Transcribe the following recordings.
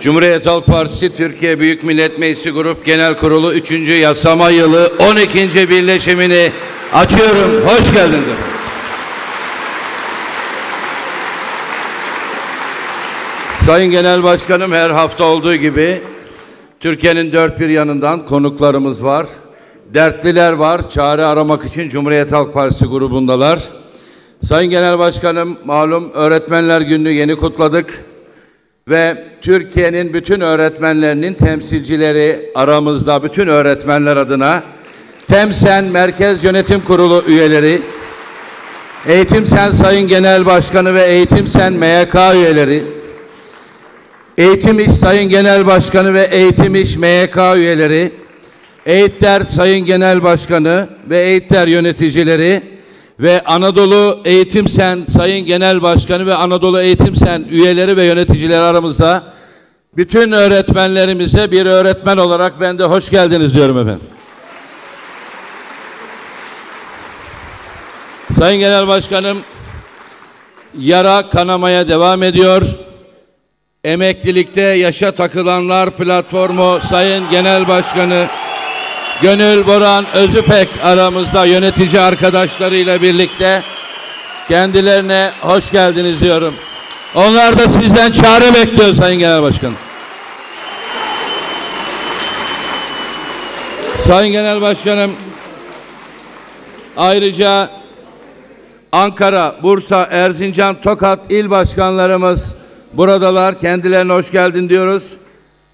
Cumhuriyet Halk Partisi Türkiye Büyük Millet Meclisi Grup Genel Kurulu 3. yasama yılı 12. birleşimini açıyorum. Hoş geldiniz. Sayın Genel Başkanım her hafta olduğu gibi Türkiye'nin dört bir yanından konuklarımız var. Dertliler var. Çare aramak için Cumhuriyet Halk Partisi grubundalar. Sayın Genel Başkanım malum Öğretmenler Günü'nü yeni kutladık ve Türkiye'nin bütün öğretmenlerinin temsilcileri aramızda bütün öğretmenler adına Temsen Merkez Yönetim Kurulu üyeleri, Eğitim Sen Sayın Genel Başkanı ve Eğitim Sen MYK üyeleri, Eğitim İş Sayın Genel Başkanı ve Eğitim İş MYK üyeleri, EğitDer Sayın Genel Başkanı ve EğitDer yöneticileri ve Anadolu Eğitim Sen Sayın Genel Başkanı ve Anadolu Eğitim Sen üyeleri ve yöneticileri aramızda bütün öğretmenlerimize bir öğretmen olarak ben de hoş geldiniz diyorum efendim. Sayın Genel Başkanım yara kanamaya devam ediyor. Emeklilikte yaşa takılanlar platformu Sayın Genel Başkanı Gönül Boran Özüpek aramızda yönetici arkadaşlarıyla birlikte kendilerine hoş geldiniz diyorum. Onlar da sizden çare bekliyor Sayın Genel Başkanım. Sayın Genel Başkanım ayrıca Ankara, Bursa, Erzincan, Tokat il başkanlarımız buradalar. Kendilerine hoş geldin diyoruz.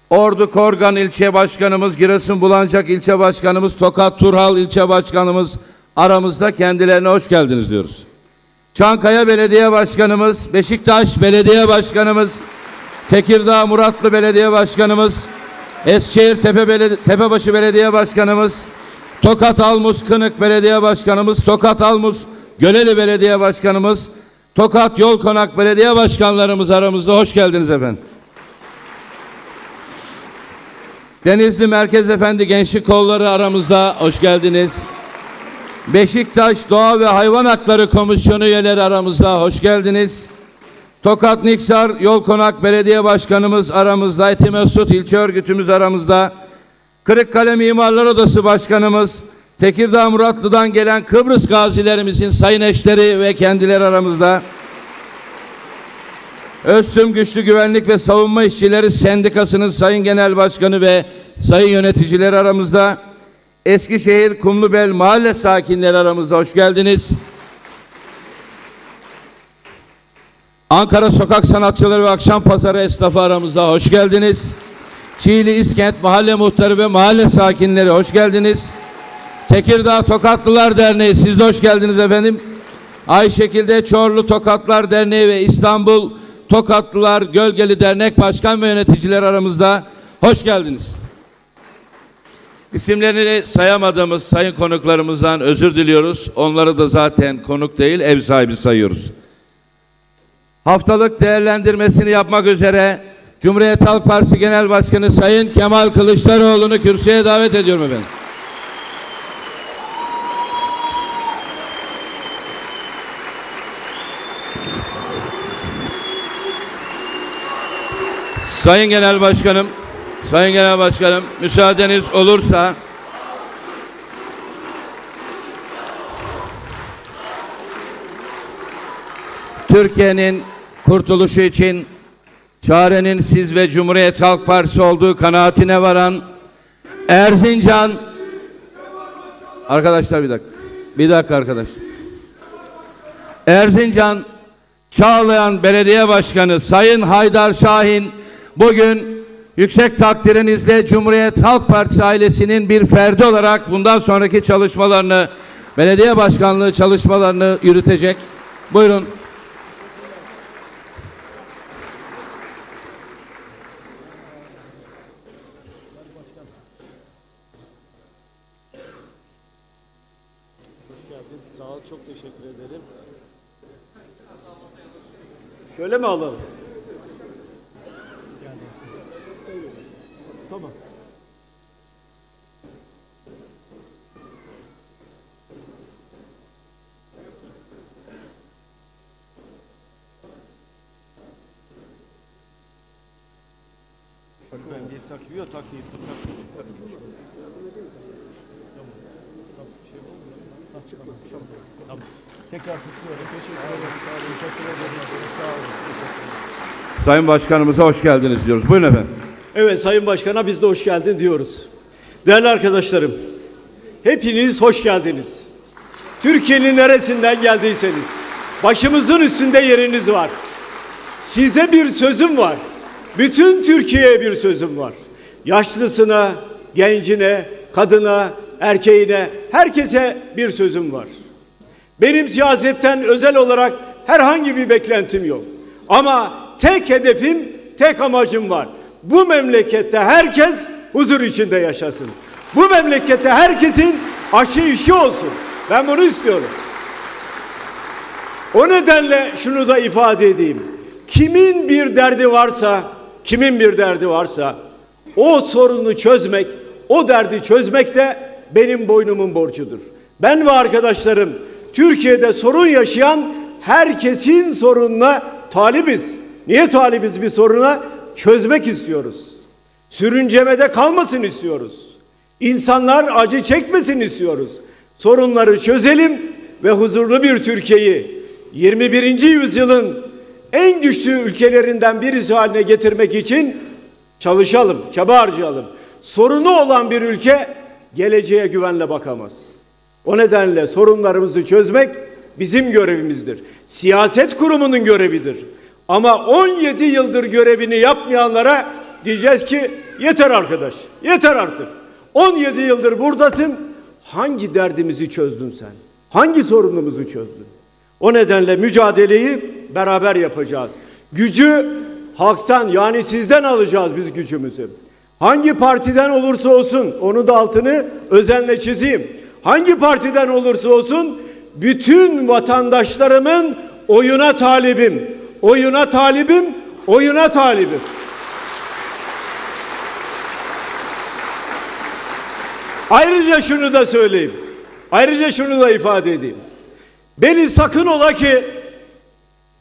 Ordu Korgan ilçe başkanımız, Giresun Bulancak ilçe başkanımız, Tokat Turhal ilçe başkanımız aramızda kendilerine hoş geldiniz diyoruz. Çankaya Belediye Başkanımız, Beşiktaş Belediye Başkanımız, Tekirdağ Muratlı Belediye Başkanımız, Eskişehir Tepe Beledi Tepebaşı Belediye Başkanımız, Tokat Almus Kınık Belediye Başkanımız, Tokat Almus Göleli Belediye Başkanımız, Tokat Yol Konak Belediye Başkanlarımız aramızda hoş geldiniz efendim. Denizli Merkez Efendi Gençlik Kolları aramızda hoş geldiniz. Beşiktaş Doğa ve Hayvan Hakları Komisyonu üyeleri aramızda hoş geldiniz. Tokat Niksar Yol Konak Belediye Başkanımız aramızda, Eti Mesut İlçe Örgütümüz aramızda, Kırıkkale Mimarlar Odası Başkanımız, Tekirdağ Muratlı'dan gelen Kıbrıs gazilerimizin sayın eşleri ve kendileri aramızda. Öztüm Güçlü Güvenlik ve Savunma İşçileri Sendikası'nın sayın genel başkanı ve sayın yöneticileri aramızda. Eskişehir Kumlubel mahalle sakinleri aramızda hoş geldiniz. Ankara Sokak Sanatçıları ve Akşam Pazarı esnafı aramızda hoş geldiniz. Çiğli İskent Mahalle Muhtarı ve mahalle sakinleri hoş geldiniz. Tekirdağ Tokatlılar Derneği siz de hoş geldiniz efendim. Ay şekilde Çorlu Tokatlar Derneği ve İstanbul Tokatlılar Gölgeli Dernek Başkan ve yöneticiler aramızda. Hoş geldiniz. İsimlerini sayamadığımız sayın konuklarımızdan özür diliyoruz. Onları da zaten konuk değil ev sahibi sayıyoruz. Haftalık değerlendirmesini yapmak üzere Cumhuriyet Halk Partisi Genel Başkanı Sayın Kemal Kılıçdaroğlu'nu kürsüye davet ediyorum efendim. Sayın Genel Başkanım, Sayın Genel Başkanım müsaadeniz olursa Türkiye'nin kurtuluşu için çarenin siz ve Cumhuriyet Halk Partisi olduğu kanaatine varan Erzincan Arkadaşlar bir dakika. Bir dakika arkadaşlar. Erzincan Çağlayan Belediye Başkanı Sayın Haydar Şahin bugün yüksek takdirinizle Cumhuriyet Halk Partisi ailesinin bir ferdi olarak bundan sonraki çalışmalarını, belediye başkanlığı çalışmalarını yürütecek. Buyurun. Sağ ol, çok teşekkür ederim. Şöyle mi alalım? Tamam. Ben bir takayım. Yok takayım. Tekrar kutluyorum. Teşekkür ederim. Sağ olun. Teşekkür ederim. Sağ olun. Sayın Başkanımıza hoş geldiniz diyoruz. Buyurun efendim. Evet Sayın Başkan'a biz de hoş geldin diyoruz. Değerli arkadaşlarım, hepiniz hoş geldiniz. Türkiye'nin neresinden geldiyseniz, başımızın üstünde yeriniz var. Size bir sözüm var. Bütün Türkiye'ye bir sözüm var. Yaşlısına, gencine, kadına, erkeğine, herkese bir sözüm var. Benim siyasetten özel olarak herhangi bir beklentim yok. Ama tek hedefim, tek amacım var. Bu memlekette herkes huzur içinde yaşasın. Bu memlekette herkesin aşı işi olsun. Ben bunu istiyorum. O nedenle şunu da ifade edeyim. Kimin bir derdi varsa, kimin bir derdi varsa o sorunu çözmek, o derdi çözmek de benim boynumun borcudur. Ben ve arkadaşlarım Türkiye'de sorun yaşayan herkesin sorununa talibiz. Niye talibiz bir soruna? Çözmek istiyoruz. Sürüncemede kalmasın istiyoruz. İnsanlar acı çekmesin istiyoruz. Sorunları çözelim ve huzurlu bir Türkiye'yi 21. yüzyılın en güçlü ülkelerinden birisi haline getirmek için çalışalım, çaba harcayalım. Sorunu olan bir ülke geleceğe güvenle bakamaz. O nedenle sorunlarımızı çözmek bizim görevimizdir. Siyaset kurumunun görevidir. Ama 17 yıldır görevini yapmayanlara diyeceğiz ki yeter arkadaş, yeter artık. 17 yıldır buradasın. Hangi derdimizi çözdün sen? Hangi sorunumuzu çözdün? O nedenle mücadeleyi beraber yapacağız. Gücü halktan yani sizden alacağız biz gücümüzü. Hangi partiden olursa olsun onu da altını özenle çizeyim. Hangi partiden olursa olsun bütün vatandaşlarımın oyuna talibim. Oyuna talibim, oyuna talibim. Ayrıca şunu da söyleyeyim. Ayrıca şunu da ifade edeyim. Beni sakın ola ki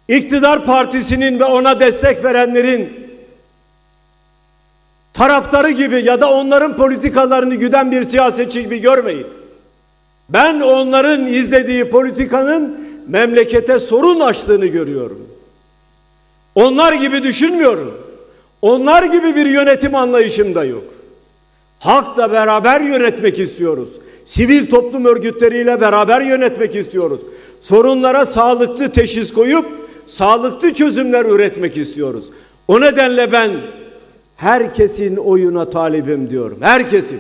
iktidar partisinin ve ona destek verenlerin taraftarı gibi ya da onların politikalarını güden bir siyasetçi gibi görmeyin. Ben onların izlediği politikanın memlekete sorun açtığını görüyorum. Onlar gibi düşünmüyorum. Onlar gibi bir yönetim anlayışım da yok. Halkla beraber yönetmek istiyoruz. Sivil toplum örgütleriyle beraber yönetmek istiyoruz. Sorunlara sağlıklı teşhis koyup sağlıklı çözümler üretmek istiyoruz. O nedenle ben herkesin oyuna talibim diyorum. Herkesin.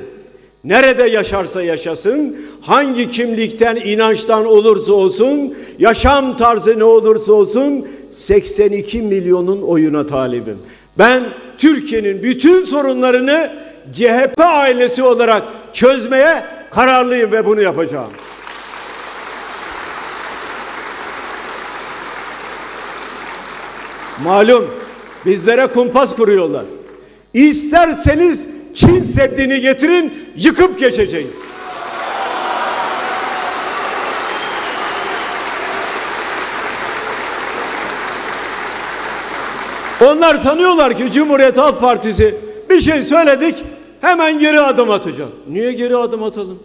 Nerede yaşarsa yaşasın, hangi kimlikten, inançtan olursa olsun, yaşam tarzı ne olursa olsun 82 milyonun oyuna talibim. Ben Türkiye'nin bütün sorunlarını CHP ailesi olarak çözmeye kararlıyım ve bunu yapacağım. Malum bizlere kumpas kuruyorlar. İsterseniz Çin Seddi'ni getirin yıkıp geçeceğiz. Onlar sanıyorlar ki Cumhuriyet Halk Partisi bir şey söyledik hemen geri adım atacak. Niye geri adım atalım?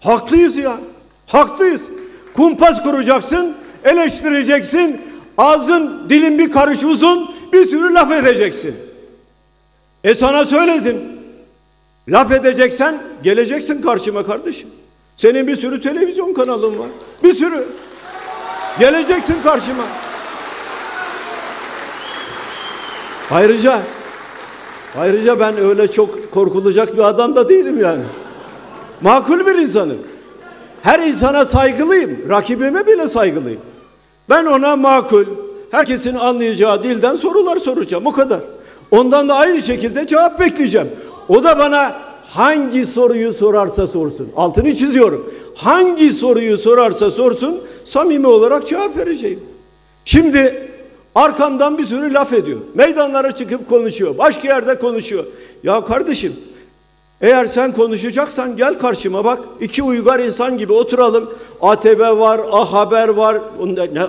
Haklıyız ya. Haklıyız. Kumpas kuracaksın, eleştireceksin. Ağzın dilin bir karış uzun bir sürü laf edeceksin. E sana söyledim. Laf edeceksen geleceksin karşıma kardeşim. Senin bir sürü televizyon kanalın var. Bir sürü. Geleceksin karşıma. Ayrıca ayrıca ben öyle çok korkulacak bir adam da değilim yani. Makul bir insanım. Her insana saygılıyım. Rakibime bile saygılıyım. Ben ona makul, herkesin anlayacağı dilden sorular soracağım. O kadar. Ondan da aynı şekilde cevap bekleyeceğim. O da bana hangi soruyu sorarsa sorsun. Altını çiziyorum. Hangi soruyu sorarsa sorsun samimi olarak cevap vereceğim. Şimdi arkamdan bir sürü laf ediyor. Meydanlara çıkıp konuşuyor. Başka yerde konuşuyor. Ya kardeşim eğer sen konuşacaksan gel karşıma bak. iki uygar insan gibi oturalım. ATV var, A Haber var.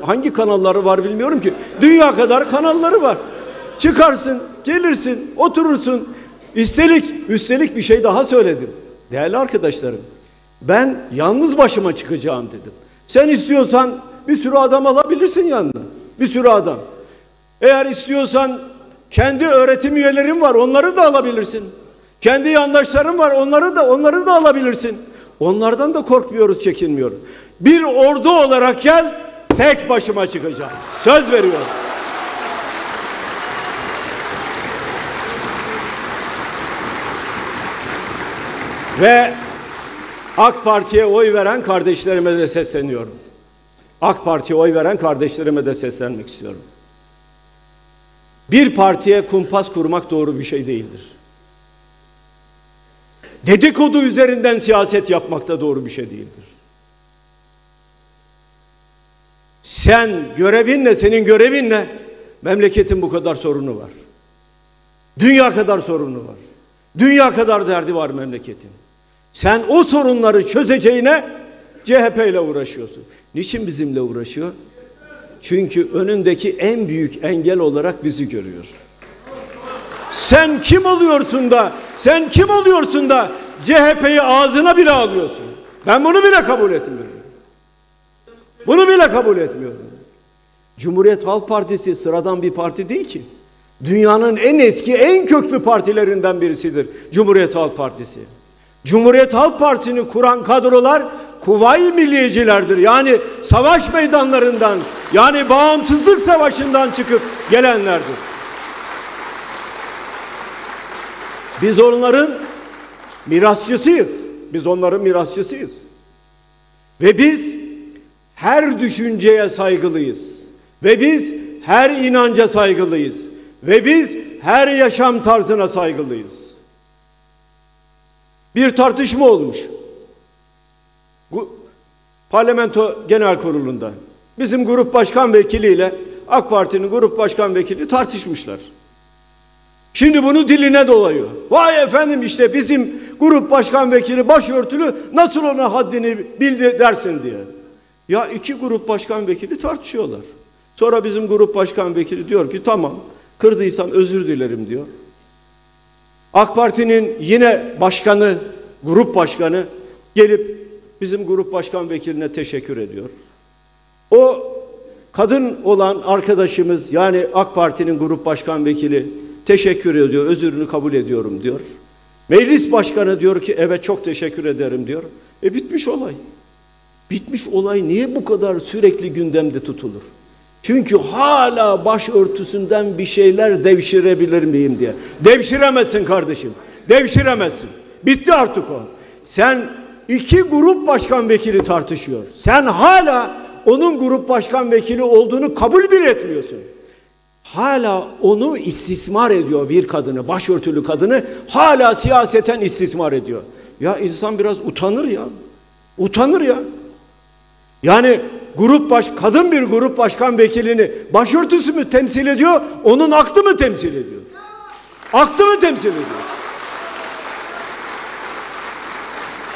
Hangi kanalları var bilmiyorum ki. Dünya kadar kanalları var. Çıkarsın, gelirsin, oturursun. Üstelik, üstelik bir şey daha söyledim. Değerli arkadaşlarım, ben yalnız başıma çıkacağım dedim. Sen istiyorsan bir sürü adam alabilirsin yanına. Bir sürü adam. Eğer istiyorsan kendi öğretim üyelerim var, onları da alabilirsin. Kendi yandaşlarım var, onları da onları da alabilirsin. Onlardan da korkmuyoruz, çekinmiyoruz. Bir ordu olarak gel, tek başıma çıkacağım. Söz veriyorum. Ve AK Parti'ye oy veren kardeşlerime de sesleniyorum. AK Parti'ye oy veren kardeşlerime de seslenmek istiyorum. Bir partiye kumpas kurmak doğru bir şey değildir. Dedikodu üzerinden siyaset yapmak da doğru bir şey değildir. Sen görevinle, senin görevinle memleketin bu kadar sorunu var. Dünya kadar sorunu var. Dünya kadar derdi var memleketin. Sen o sorunları çözeceğine CHP ile uğraşıyorsun. Niçin bizimle uğraşıyor? Çünkü önündeki en büyük engel olarak bizi görüyor. Sen kim oluyorsun da, sen kim oluyorsun da CHP'yi ağzına bile alıyorsun? Ben bunu bile kabul etmiyorum. Bunu bile kabul etmiyorum. Cumhuriyet Halk Partisi sıradan bir parti değil ki. Dünyanın en eski, en köklü partilerinden birisidir Cumhuriyet Halk Partisi. Cumhuriyet Halk Partisi'ni kuran kadrolar Kuvayi milliyecilerdir. Yani savaş meydanlarından, yani bağımsızlık savaşından çıkıp gelenlerdir. Biz onların mirasçısıyız. Biz onların mirasçısıyız. Ve biz her düşünceye saygılıyız. Ve biz her inanca saygılıyız. Ve biz her yaşam tarzına saygılıyız. Bir tartışma olmuş. Parlamento Genel Kurulu'nda bizim grup başkan vekiliyle AK Parti'nin grup başkan vekili tartışmışlar. Şimdi bunu diline dolayıyor. Vay efendim işte bizim grup başkan vekili başörtülü nasıl ona haddini bildi dersin diye. Ya iki grup başkan vekili tartışıyorlar. Sonra bizim grup başkan vekili diyor ki tamam kırdıysam özür dilerim diyor. AK Parti'nin yine başkanı, grup başkanı gelip bizim grup başkan vekiline teşekkür ediyor. O kadın olan arkadaşımız yani AK Parti'nin grup başkan vekili teşekkür ediyor, özürünü kabul ediyorum diyor. Meclis başkanı diyor ki evet çok teşekkür ederim diyor. E bitmiş olay. Bitmiş olay niye bu kadar sürekli gündemde tutulur? Çünkü hala başörtüsünden bir şeyler devşirebilir miyim diye. Devşiremezsin kardeşim. Devşiremezsin. Bitti artık o. Sen iki grup başkan vekili tartışıyor. Sen hala onun grup başkan vekili olduğunu kabul bile etmiyorsun. Hala onu istismar ediyor bir kadını, başörtülü kadını hala siyaseten istismar ediyor. Ya insan biraz utanır ya. Utanır ya. Yani grup baş kadın bir grup başkan vekilini başörtüsü mü temsil ediyor? Onun aklı mı temsil ediyor? Aklı mı temsil ediyor?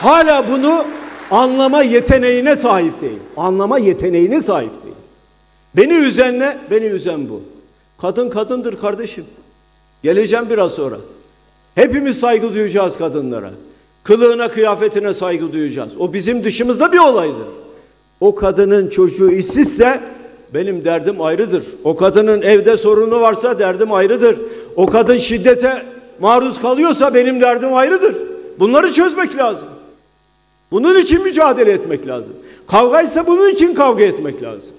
Hala bunu anlama yeteneğine sahip değil. Anlama yeteneğine sahip değil. Beni üzen ne? Beni üzen bu. Kadın kadındır kardeşim. Geleceğim biraz sonra. Hepimiz saygı duyacağız kadınlara. Kılığına, kıyafetine saygı duyacağız. O bizim dışımızda bir olaydır. O kadının çocuğu işsizse benim derdim ayrıdır. O kadının evde sorunu varsa derdim ayrıdır. O kadın şiddete maruz kalıyorsa benim derdim ayrıdır. Bunları çözmek lazım. Bunun için mücadele etmek lazım. Kavgaysa bunun için kavga etmek lazım.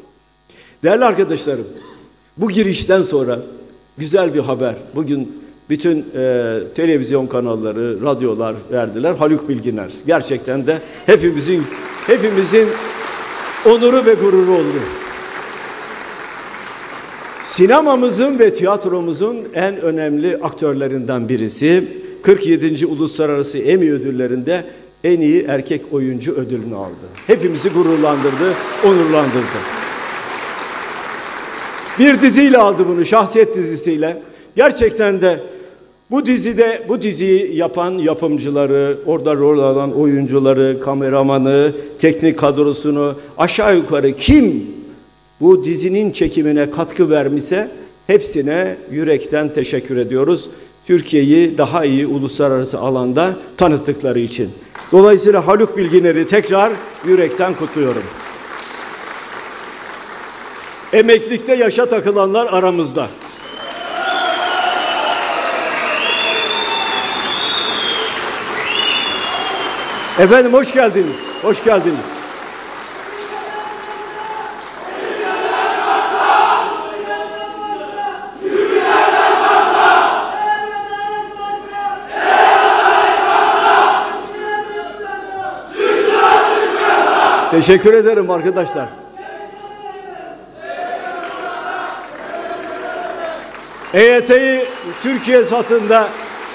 Değerli arkadaşlarım, bu girişten sonra güzel bir haber. Bugün bütün e, televizyon kanalları, radyolar verdiler. Haluk Bilginer. Gerçekten de hepimizin hepimizin onuru ve gururu oldu. Sinemamızın ve tiyatromuzun en önemli aktörlerinden birisi 47. Uluslararası Emmy ödüllerinde en iyi erkek oyuncu ödülünü aldı. Hepimizi gururlandırdı, onurlandırdı. Bir diziyle aldı bunu, şahsiyet dizisiyle. Gerçekten de bu dizide, bu diziyi yapan yapımcıları, orada rol alan oyuncuları, kameramanı, teknik kadrosunu aşağı yukarı kim bu dizinin çekimine katkı vermişse hepsine yürekten teşekkür ediyoruz. Türkiye'yi daha iyi uluslararası alanda tanıttıkları için. Dolayısıyla Haluk Bilginer'i tekrar yürekten kutluyorum. Emeklilikte yaşa takılanlar aramızda. Efendim hoş geldiniz. Hoş geldiniz. Teşekkür ederim arkadaşlar. EYT'yi Türkiye satında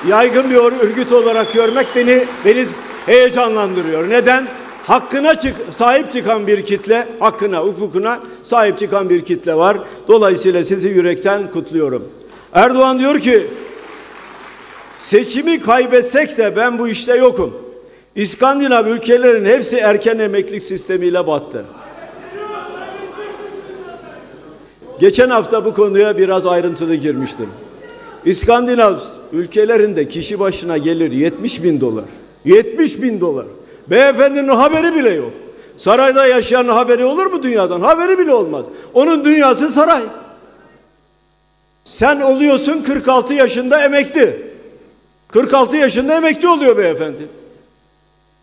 yaygın bir örgüt olarak görmek beni beni heyecanlandırıyor. Neden? Hakkına çık, sahip çıkan bir kitle, hakkına, hukukuna sahip çıkan bir kitle var. Dolayısıyla sizi yürekten kutluyorum. Erdoğan diyor ki, seçimi kaybetsek de ben bu işte yokum. İskandinav ülkelerin hepsi erken emeklilik sistemiyle battı. Geçen hafta bu konuya biraz ayrıntılı girmiştim. İskandinav ülkelerinde kişi başına gelir 70 bin dolar. 70 bin dolar. Beyefendinin haberi bile yok. Sarayda yaşayan haberi olur mu dünyadan? Haberi bile olmaz. Onun dünyası saray. Sen oluyorsun 46 yaşında emekli. 46 yaşında emekli oluyor beyefendi.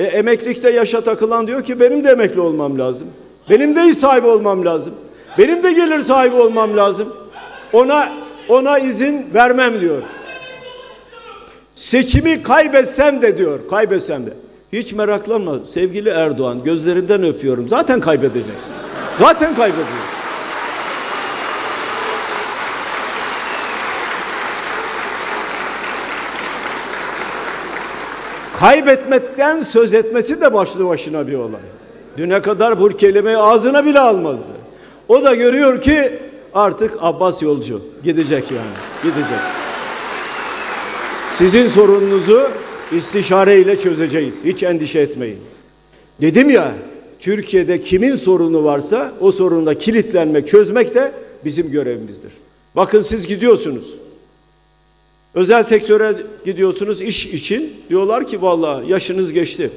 E, emeklilikte yaşa takılan diyor ki benim de emekli olmam lazım. Benim de iş sahibi olmam lazım. Benim de gelir sahibi olmam lazım. Ona ona izin vermem diyor. Seçimi kaybetsem de diyor, kaybetsem de. Hiç meraklanma sevgili Erdoğan, gözlerinden öpüyorum. Zaten kaybedeceksin. Zaten kaybediyorsun. Kaybetmekten söz etmesi de başlı başına bir olay. Düne kadar bu kelimeyi ağzına bile almazdı. O da görüyor ki artık Abbas yolcu. Gidecek yani. Gidecek. Sizin sorununuzu istişare ile çözeceğiz. Hiç endişe etmeyin. Dedim ya Türkiye'de kimin sorunu varsa o sorunda kilitlenmek, çözmek de bizim görevimizdir. Bakın siz gidiyorsunuz. Özel sektöre gidiyorsunuz iş için. Diyorlar ki vallahi yaşınız geçti.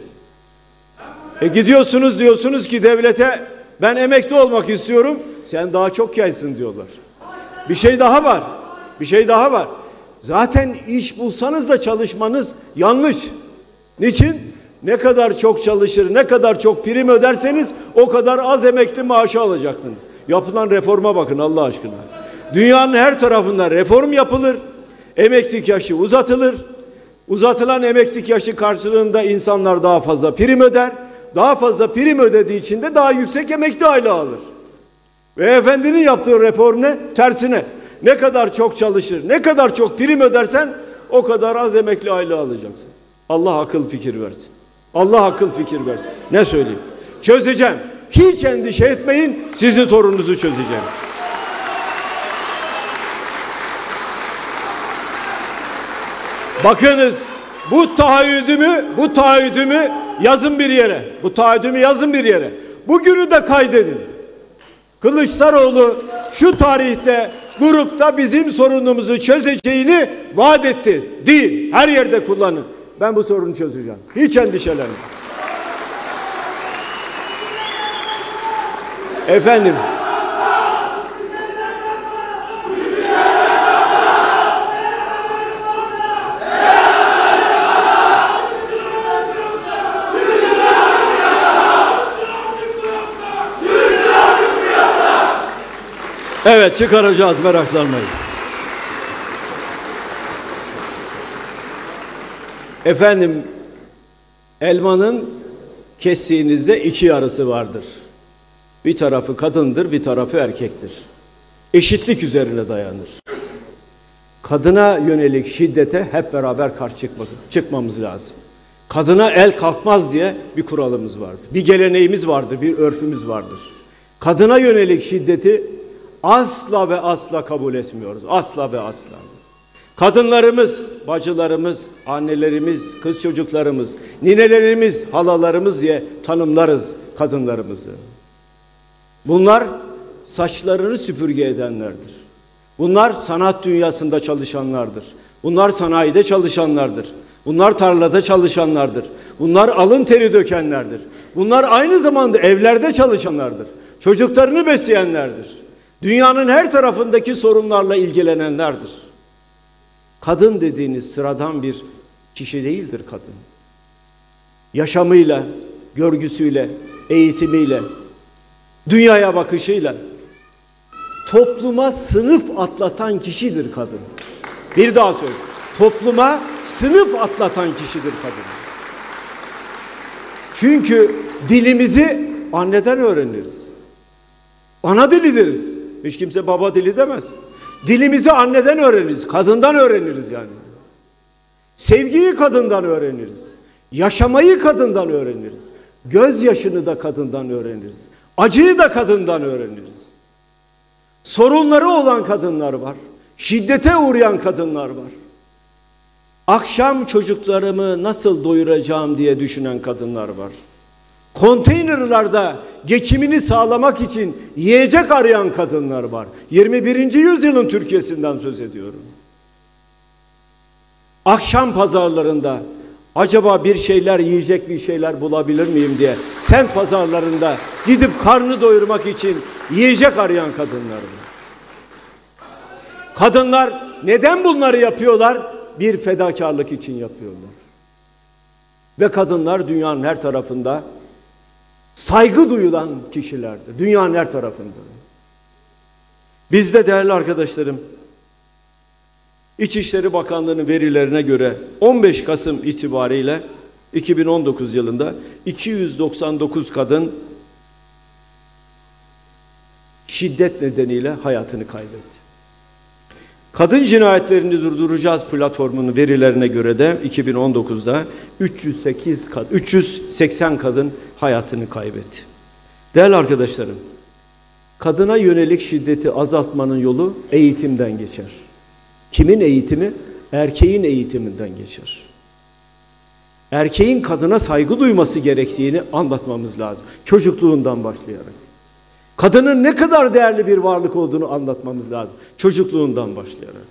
E gidiyorsunuz diyorsunuz ki devlete ben emekli olmak istiyorum. Sen daha çok yaysın diyorlar. Bir şey daha var. Bir şey daha var. Zaten iş bulsanız da çalışmanız yanlış. Niçin? Ne kadar çok çalışır, ne kadar çok prim öderseniz o kadar az emekli maaşı alacaksınız. Yapılan reforma bakın Allah aşkına. Dünyanın her tarafında reform yapılır. Emeklilik yaşı uzatılır. Uzatılan emeklilik yaşı karşılığında insanlar daha fazla prim öder. Daha fazla prim ödediği için de daha yüksek emekli aylığı alır. Ve efendinin yaptığı reform ne? Tersine. Ne kadar çok çalışır, ne kadar çok prim ödersen o kadar az emekli aylığı alacaksın. Allah akıl fikir versin. Allah akıl fikir versin. Ne söyleyeyim? Çözeceğim. Hiç endişe etmeyin. Sizin sorununuzu çözeceğim. Bakınız bu taahhüdümü, bu taahhüdümü yazın bir yere. Bu taahhüdümü yazın bir yere. Bugünü de kaydedin. Kılıçdaroğlu şu tarihte grupta bizim sorunumuzu çözeceğini vaat etti. Değil. Her yerde kullanın. Ben bu sorunu çözeceğim. Hiç endişelenmeyin. Efendim. Evet çıkaracağız meraklanmayın. Efendim elmanın kestiğinizde iki yarısı vardır. Bir tarafı kadındır, bir tarafı erkektir. Eşitlik üzerine dayanır. Kadına yönelik şiddete hep beraber karşı çıkmak, çıkmamız lazım. Kadına el kalkmaz diye bir kuralımız vardır. Bir geleneğimiz vardır, bir örfümüz vardır. Kadına yönelik şiddeti asla ve asla kabul etmiyoruz. Asla ve asla. Kadınlarımız, bacılarımız, annelerimiz, kız çocuklarımız, ninelerimiz, halalarımız diye tanımlarız kadınlarımızı. Bunlar saçlarını süpürge edenlerdir. Bunlar sanat dünyasında çalışanlardır. Bunlar sanayide çalışanlardır. Bunlar tarlada çalışanlardır. Bunlar alın teri dökenlerdir. Bunlar aynı zamanda evlerde çalışanlardır. Çocuklarını besleyenlerdir. Dünyanın her tarafındaki sorunlarla ilgilenenlerdir. Kadın dediğiniz sıradan bir kişi değildir kadın. Yaşamıyla, görgüsüyle, eğitimiyle, dünyaya bakışıyla topluma sınıf atlatan kişidir kadın. Bir daha söyleyeyim. Topluma sınıf atlatan kişidir kadın. Çünkü dilimizi anneden öğreniriz. Ana dili. Hiç kimse baba dili demez. Dilimizi anneden öğreniriz, kadından öğreniriz yani. Sevgiyi kadından öğreniriz. Yaşamayı kadından öğreniriz. Gözyaşını da kadından öğreniriz. Acıyı da kadından öğreniriz. Sorunları olan kadınlar var. Şiddete uğrayan kadınlar var. Akşam çocuklarımı nasıl doyuracağım diye düşünen kadınlar var. Konteynerlarda geçimini sağlamak için yiyecek arayan kadınlar var. 21. yüzyılın Türkiye'sinden söz ediyorum. Akşam pazarlarında acaba bir şeyler yiyecek bir şeyler bulabilir miyim diye semt pazarlarında gidip karnı doyurmak için yiyecek arayan kadınlar var. Kadınlar neden bunları yapıyorlar? Bir fedakarlık için yapıyorlar. Ve kadınlar dünyanın her tarafında saygı duyulan kişilerdir. Dünyanın her tarafında. Biz de değerli arkadaşlarım İçişleri Bakanlığı'nın verilerine göre 15 Kasım itibariyle 2019 yılında 299 kadın şiddet nedeniyle hayatını kaybetti. Kadın cinayetlerini durduracağız platformunun verilerine göre de 2019'da 308 kad 380 kadın hayatını kaybetti. Değerli arkadaşlarım, kadına yönelik şiddeti azaltmanın yolu eğitimden geçer. Kimin eğitimi? Erkeğin eğitiminden geçer. Erkeğin kadına saygı duyması gerektiğini anlatmamız lazım. Çocukluğundan başlayarak. Kadının ne kadar değerli bir varlık olduğunu anlatmamız lazım. Çocukluğundan başlayarak.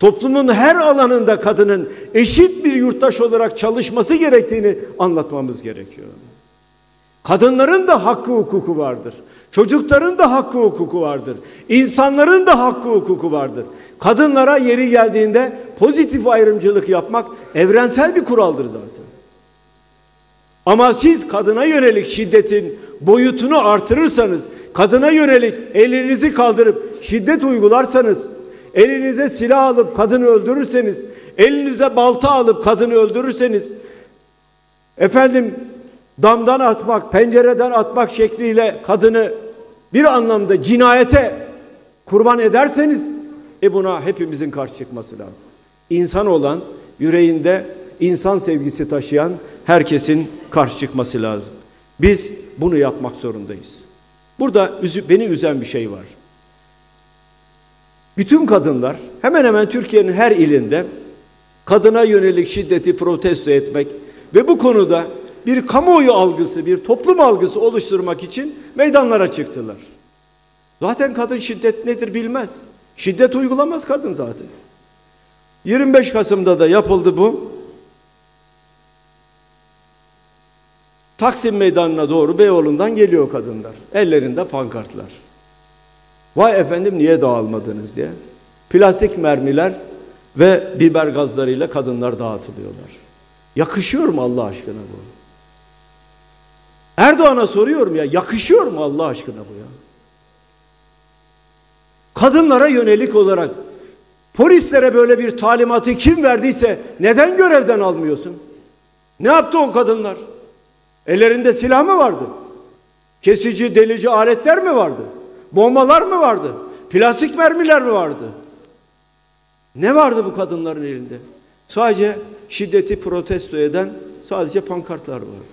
Toplumun her alanında kadının eşit bir yurttaş olarak çalışması gerektiğini anlatmamız gerekiyor. Kadınların da hakkı hukuku vardır. Çocukların da hakkı hukuku vardır. İnsanların da hakkı hukuku vardır. Kadınlara yeri geldiğinde pozitif ayrımcılık yapmak evrensel bir kuraldır zaten. Ama siz kadına yönelik şiddetin boyutunu artırırsanız, kadına yönelik elinizi kaldırıp şiddet uygularsanız, elinize silah alıp kadını öldürürseniz, elinize balta alıp kadını öldürürseniz, efendim damdan atmak, pencereden atmak şekliyle kadını bir anlamda cinayete kurban ederseniz, e buna hepimizin karşı çıkması lazım. İnsan olan, yüreğinde insan sevgisi taşıyan herkesin karşı çıkması lazım. Biz bunu yapmak zorundayız. Burada beni üzen bir şey var. Bütün kadınlar hemen hemen Türkiye'nin her ilinde kadına yönelik şiddeti protesto etmek ve bu konuda bir kamuoyu algısı, bir toplum algısı oluşturmak için meydanlara çıktılar. Zaten kadın şiddet nedir bilmez. Şiddet uygulamaz kadın zaten. 25 Kasım'da da yapıldı bu. Taksim Meydanı'na doğru Beyoğlu'ndan geliyor kadınlar. Ellerinde pankartlar. Vay efendim niye dağılmadınız diye. Plastik mermiler ve biber gazlarıyla kadınlar dağıtılıyorlar. Yakışıyor mu Allah aşkına bu? Erdoğan'a soruyorum ya yakışıyor mu Allah aşkına bu ya? Kadınlara yönelik olarak polislere böyle bir talimatı kim verdiyse neden görevden almıyorsun? Ne yaptı o kadınlar? Ellerinde silah mı vardı? Kesici, delici aletler mi vardı? Bombalar mı vardı? Plastik mermiler mi vardı? Ne vardı bu kadınların elinde? Sadece şiddeti protesto eden sadece pankartlar vardı.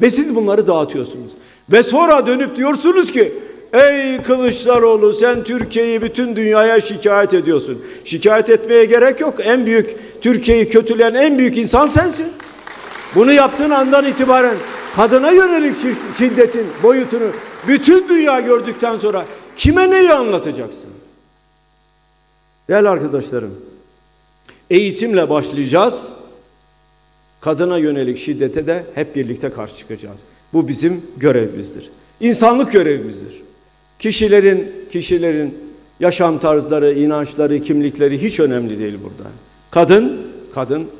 Ve siz bunları dağıtıyorsunuz. Ve sonra dönüp diyorsunuz ki Ey Kılıçdaroğlu sen Türkiye'yi bütün dünyaya şikayet ediyorsun. Şikayet etmeye gerek yok. En büyük Türkiye'yi kötüleyen en büyük insan sensin. Bunu yaptığın andan itibaren kadına yönelik şiddetin boyutunu bütün dünya gördükten sonra kime neyi anlatacaksın? Değerli arkadaşlarım, Eğitimle başlayacağız. Kadına yönelik şiddete de hep birlikte karşı çıkacağız. Bu bizim görevimizdir. İnsanlık görevimizdir. Kişilerin kişilerin yaşam tarzları, inançları, kimlikleri hiç önemli değil burada. Kadın, kadın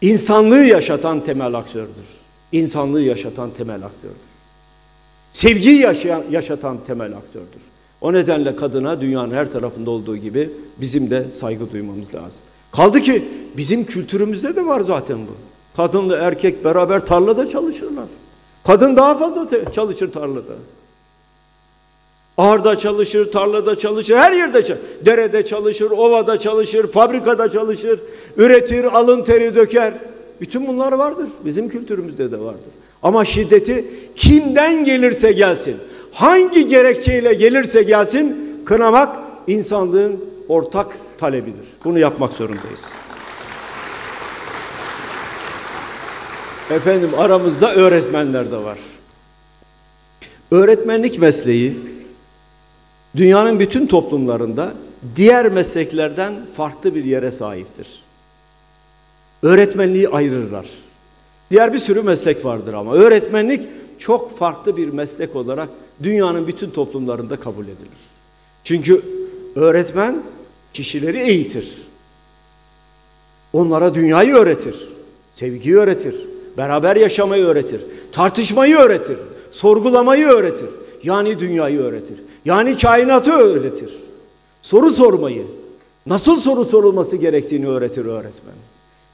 insanlığı yaşatan temel aktördür. İnsanlığı yaşatan temel aktördür. Sevgiyi yaşayan, yaşatan temel aktördür. O nedenle kadına dünyanın her tarafında olduğu gibi bizim de saygı duymamız lazım. Kaldı ki bizim kültürümüzde de var zaten bu. Kadınla erkek beraber tarlada çalışırlar. Kadın daha fazla çalışır tarlada. Ağırda çalışır, tarlada çalışır, her yerde çalışır. Derede çalışır, ovada çalışır, fabrikada çalışır, üretir, alın teri döker. Bütün bunlar vardır. Bizim kültürümüzde de vardır. Ama şiddeti kimden gelirse gelsin, hangi gerekçeyle gelirse gelsin kınamak insanlığın ortak talebidir. Bunu yapmak zorundayız. Efendim aramızda öğretmenler de var. Öğretmenlik mesleği dünyanın bütün toplumlarında diğer mesleklerden farklı bir yere sahiptir. Öğretmenliği ayırırlar. Diğer bir sürü meslek vardır ama öğretmenlik çok farklı bir meslek olarak dünyanın bütün toplumlarında kabul edilir. Çünkü öğretmen kişileri eğitir. Onlara dünyayı öğretir. Sevgiyi öğretir. Beraber yaşamayı öğretir. Tartışmayı öğretir. Sorgulamayı öğretir. Yani dünyayı öğretir. Yani kainatı öğretir. Soru sormayı, nasıl soru sorulması gerektiğini öğretir öğretmen.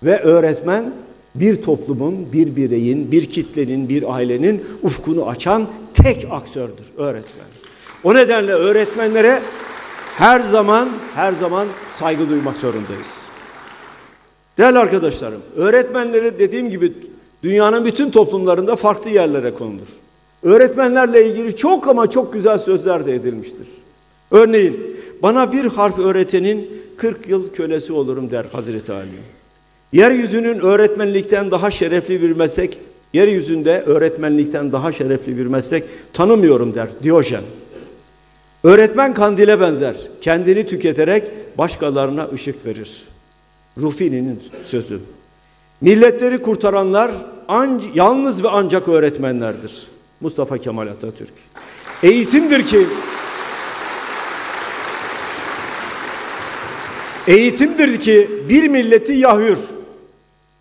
Ve öğretmen bir toplumun, bir bireyin, bir kitlenin, bir ailenin ufkunu açan tek aktördür öğretmen. O nedenle öğretmenlere her zaman her zaman saygı duymak zorundayız. Değerli arkadaşlarım, öğretmenleri dediğim gibi dünyanın bütün toplumlarında farklı yerlere konulur. Öğretmenlerle ilgili çok ama çok güzel sözler de edilmiştir. Örneğin bana bir harf öğretenin 40 yıl kölesi olurum der Hazreti Ali. Yeryüzünün öğretmenlikten daha şerefli bir meslek, yeryüzünde öğretmenlikten daha şerefli bir meslek tanımıyorum der Diyojen. Öğretmen kandile benzer, kendini tüketerek başkalarına ışık verir. Rufini'nin sözü. Milletleri kurtaranlar yalnız ve ancak öğretmenlerdir. Mustafa Kemal Atatürk. Eğitimdir ki Eğitimdir ki bir milleti yahür,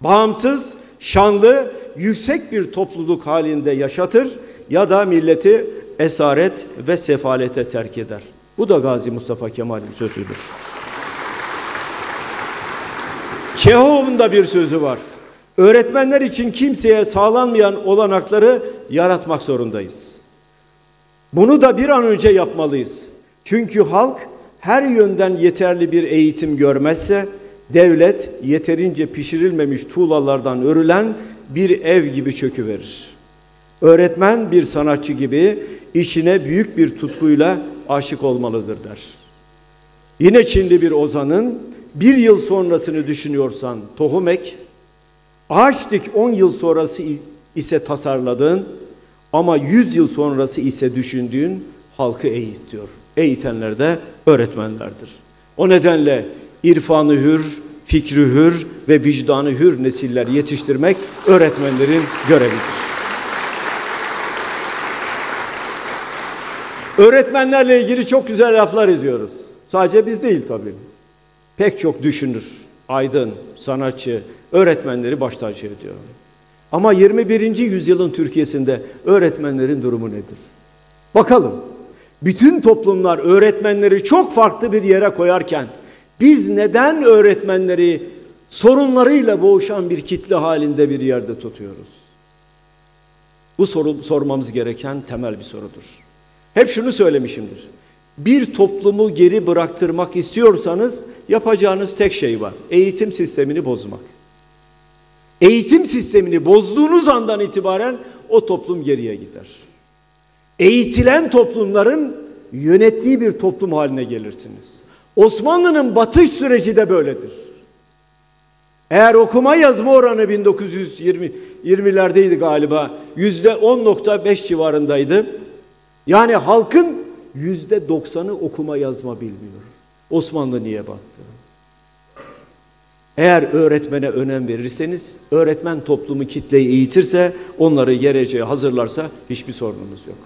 bağımsız, şanlı, yüksek bir topluluk halinde yaşatır ya da milleti esaret ve sefalete terk eder. Bu da Gazi Mustafa Kemal'in sözüdür. Çehov'un da bir sözü var. Öğretmenler için kimseye sağlanmayan olanakları yaratmak zorundayız. Bunu da bir an önce yapmalıyız. Çünkü halk her yönden yeterli bir eğitim görmezse devlet yeterince pişirilmemiş tuğlalardan örülen bir ev gibi çöküverir. Öğretmen bir sanatçı gibi işine büyük bir tutkuyla aşık olmalıdır der. Yine Çinli bir ozanın bir yıl sonrasını düşünüyorsan tohum ek, ağaç dik on yıl sonrası ise tasarladığın ama yüz yıl sonrası ise düşündüğün halkı eğit diyor. Eğitenler de öğretmenlerdir. O nedenle irfanı hür, fikri hür ve vicdanı hür nesiller yetiştirmek öğretmenlerin görevidir. Öğretmenlerle ilgili çok güzel laflar ediyoruz. Sadece biz değil tabii. Pek çok düşünür, aydın, sanatçı, öğretmenleri baş tacı ediyor. Ama 21. yüzyılın Türkiye'sinde öğretmenlerin durumu nedir? Bakalım. Bütün toplumlar öğretmenleri çok farklı bir yere koyarken biz neden öğretmenleri sorunlarıyla boğuşan bir kitle halinde bir yerde tutuyoruz? Bu soru sormamız gereken temel bir sorudur. Hep şunu söylemişimdir. Bir toplumu geri bıraktırmak istiyorsanız yapacağınız tek şey var. Eğitim sistemini bozmak. Eğitim sistemini bozduğunuz andan itibaren o toplum geriye gider. Eğitilen toplumların yönettiği bir toplum haline gelirsiniz. Osmanlı'nın batış süreci de böyledir. Eğer okuma yazma oranı 1920'lerdeydi galiba yüzde 10.5 civarındaydı. Yani halkın yüzde 90'ı okuma yazma bilmiyor. Osmanlı niye battı? Eğer öğretmene önem verirseniz, öğretmen toplumu kitleyi eğitirse, onları geleceğe hazırlarsa hiçbir sorunumuz yok.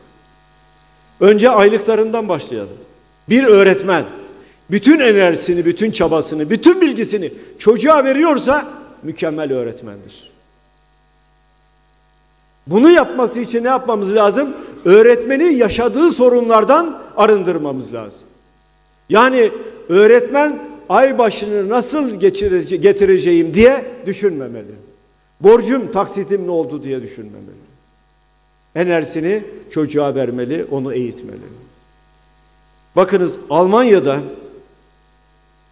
Önce aylıklarından başlayalım. Bir öğretmen bütün enerjisini, bütün çabasını, bütün bilgisini çocuğa veriyorsa mükemmel öğretmendir. Bunu yapması için ne yapmamız lazım? Öğretmeni yaşadığı sorunlardan arındırmamız lazım. Yani öğretmen ay başını nasıl getireceğim diye düşünmemeli. Borcum, taksitim ne oldu diye düşünmemeli. Enerjisini çocuğa vermeli, onu eğitmeli. Bakınız Almanya'da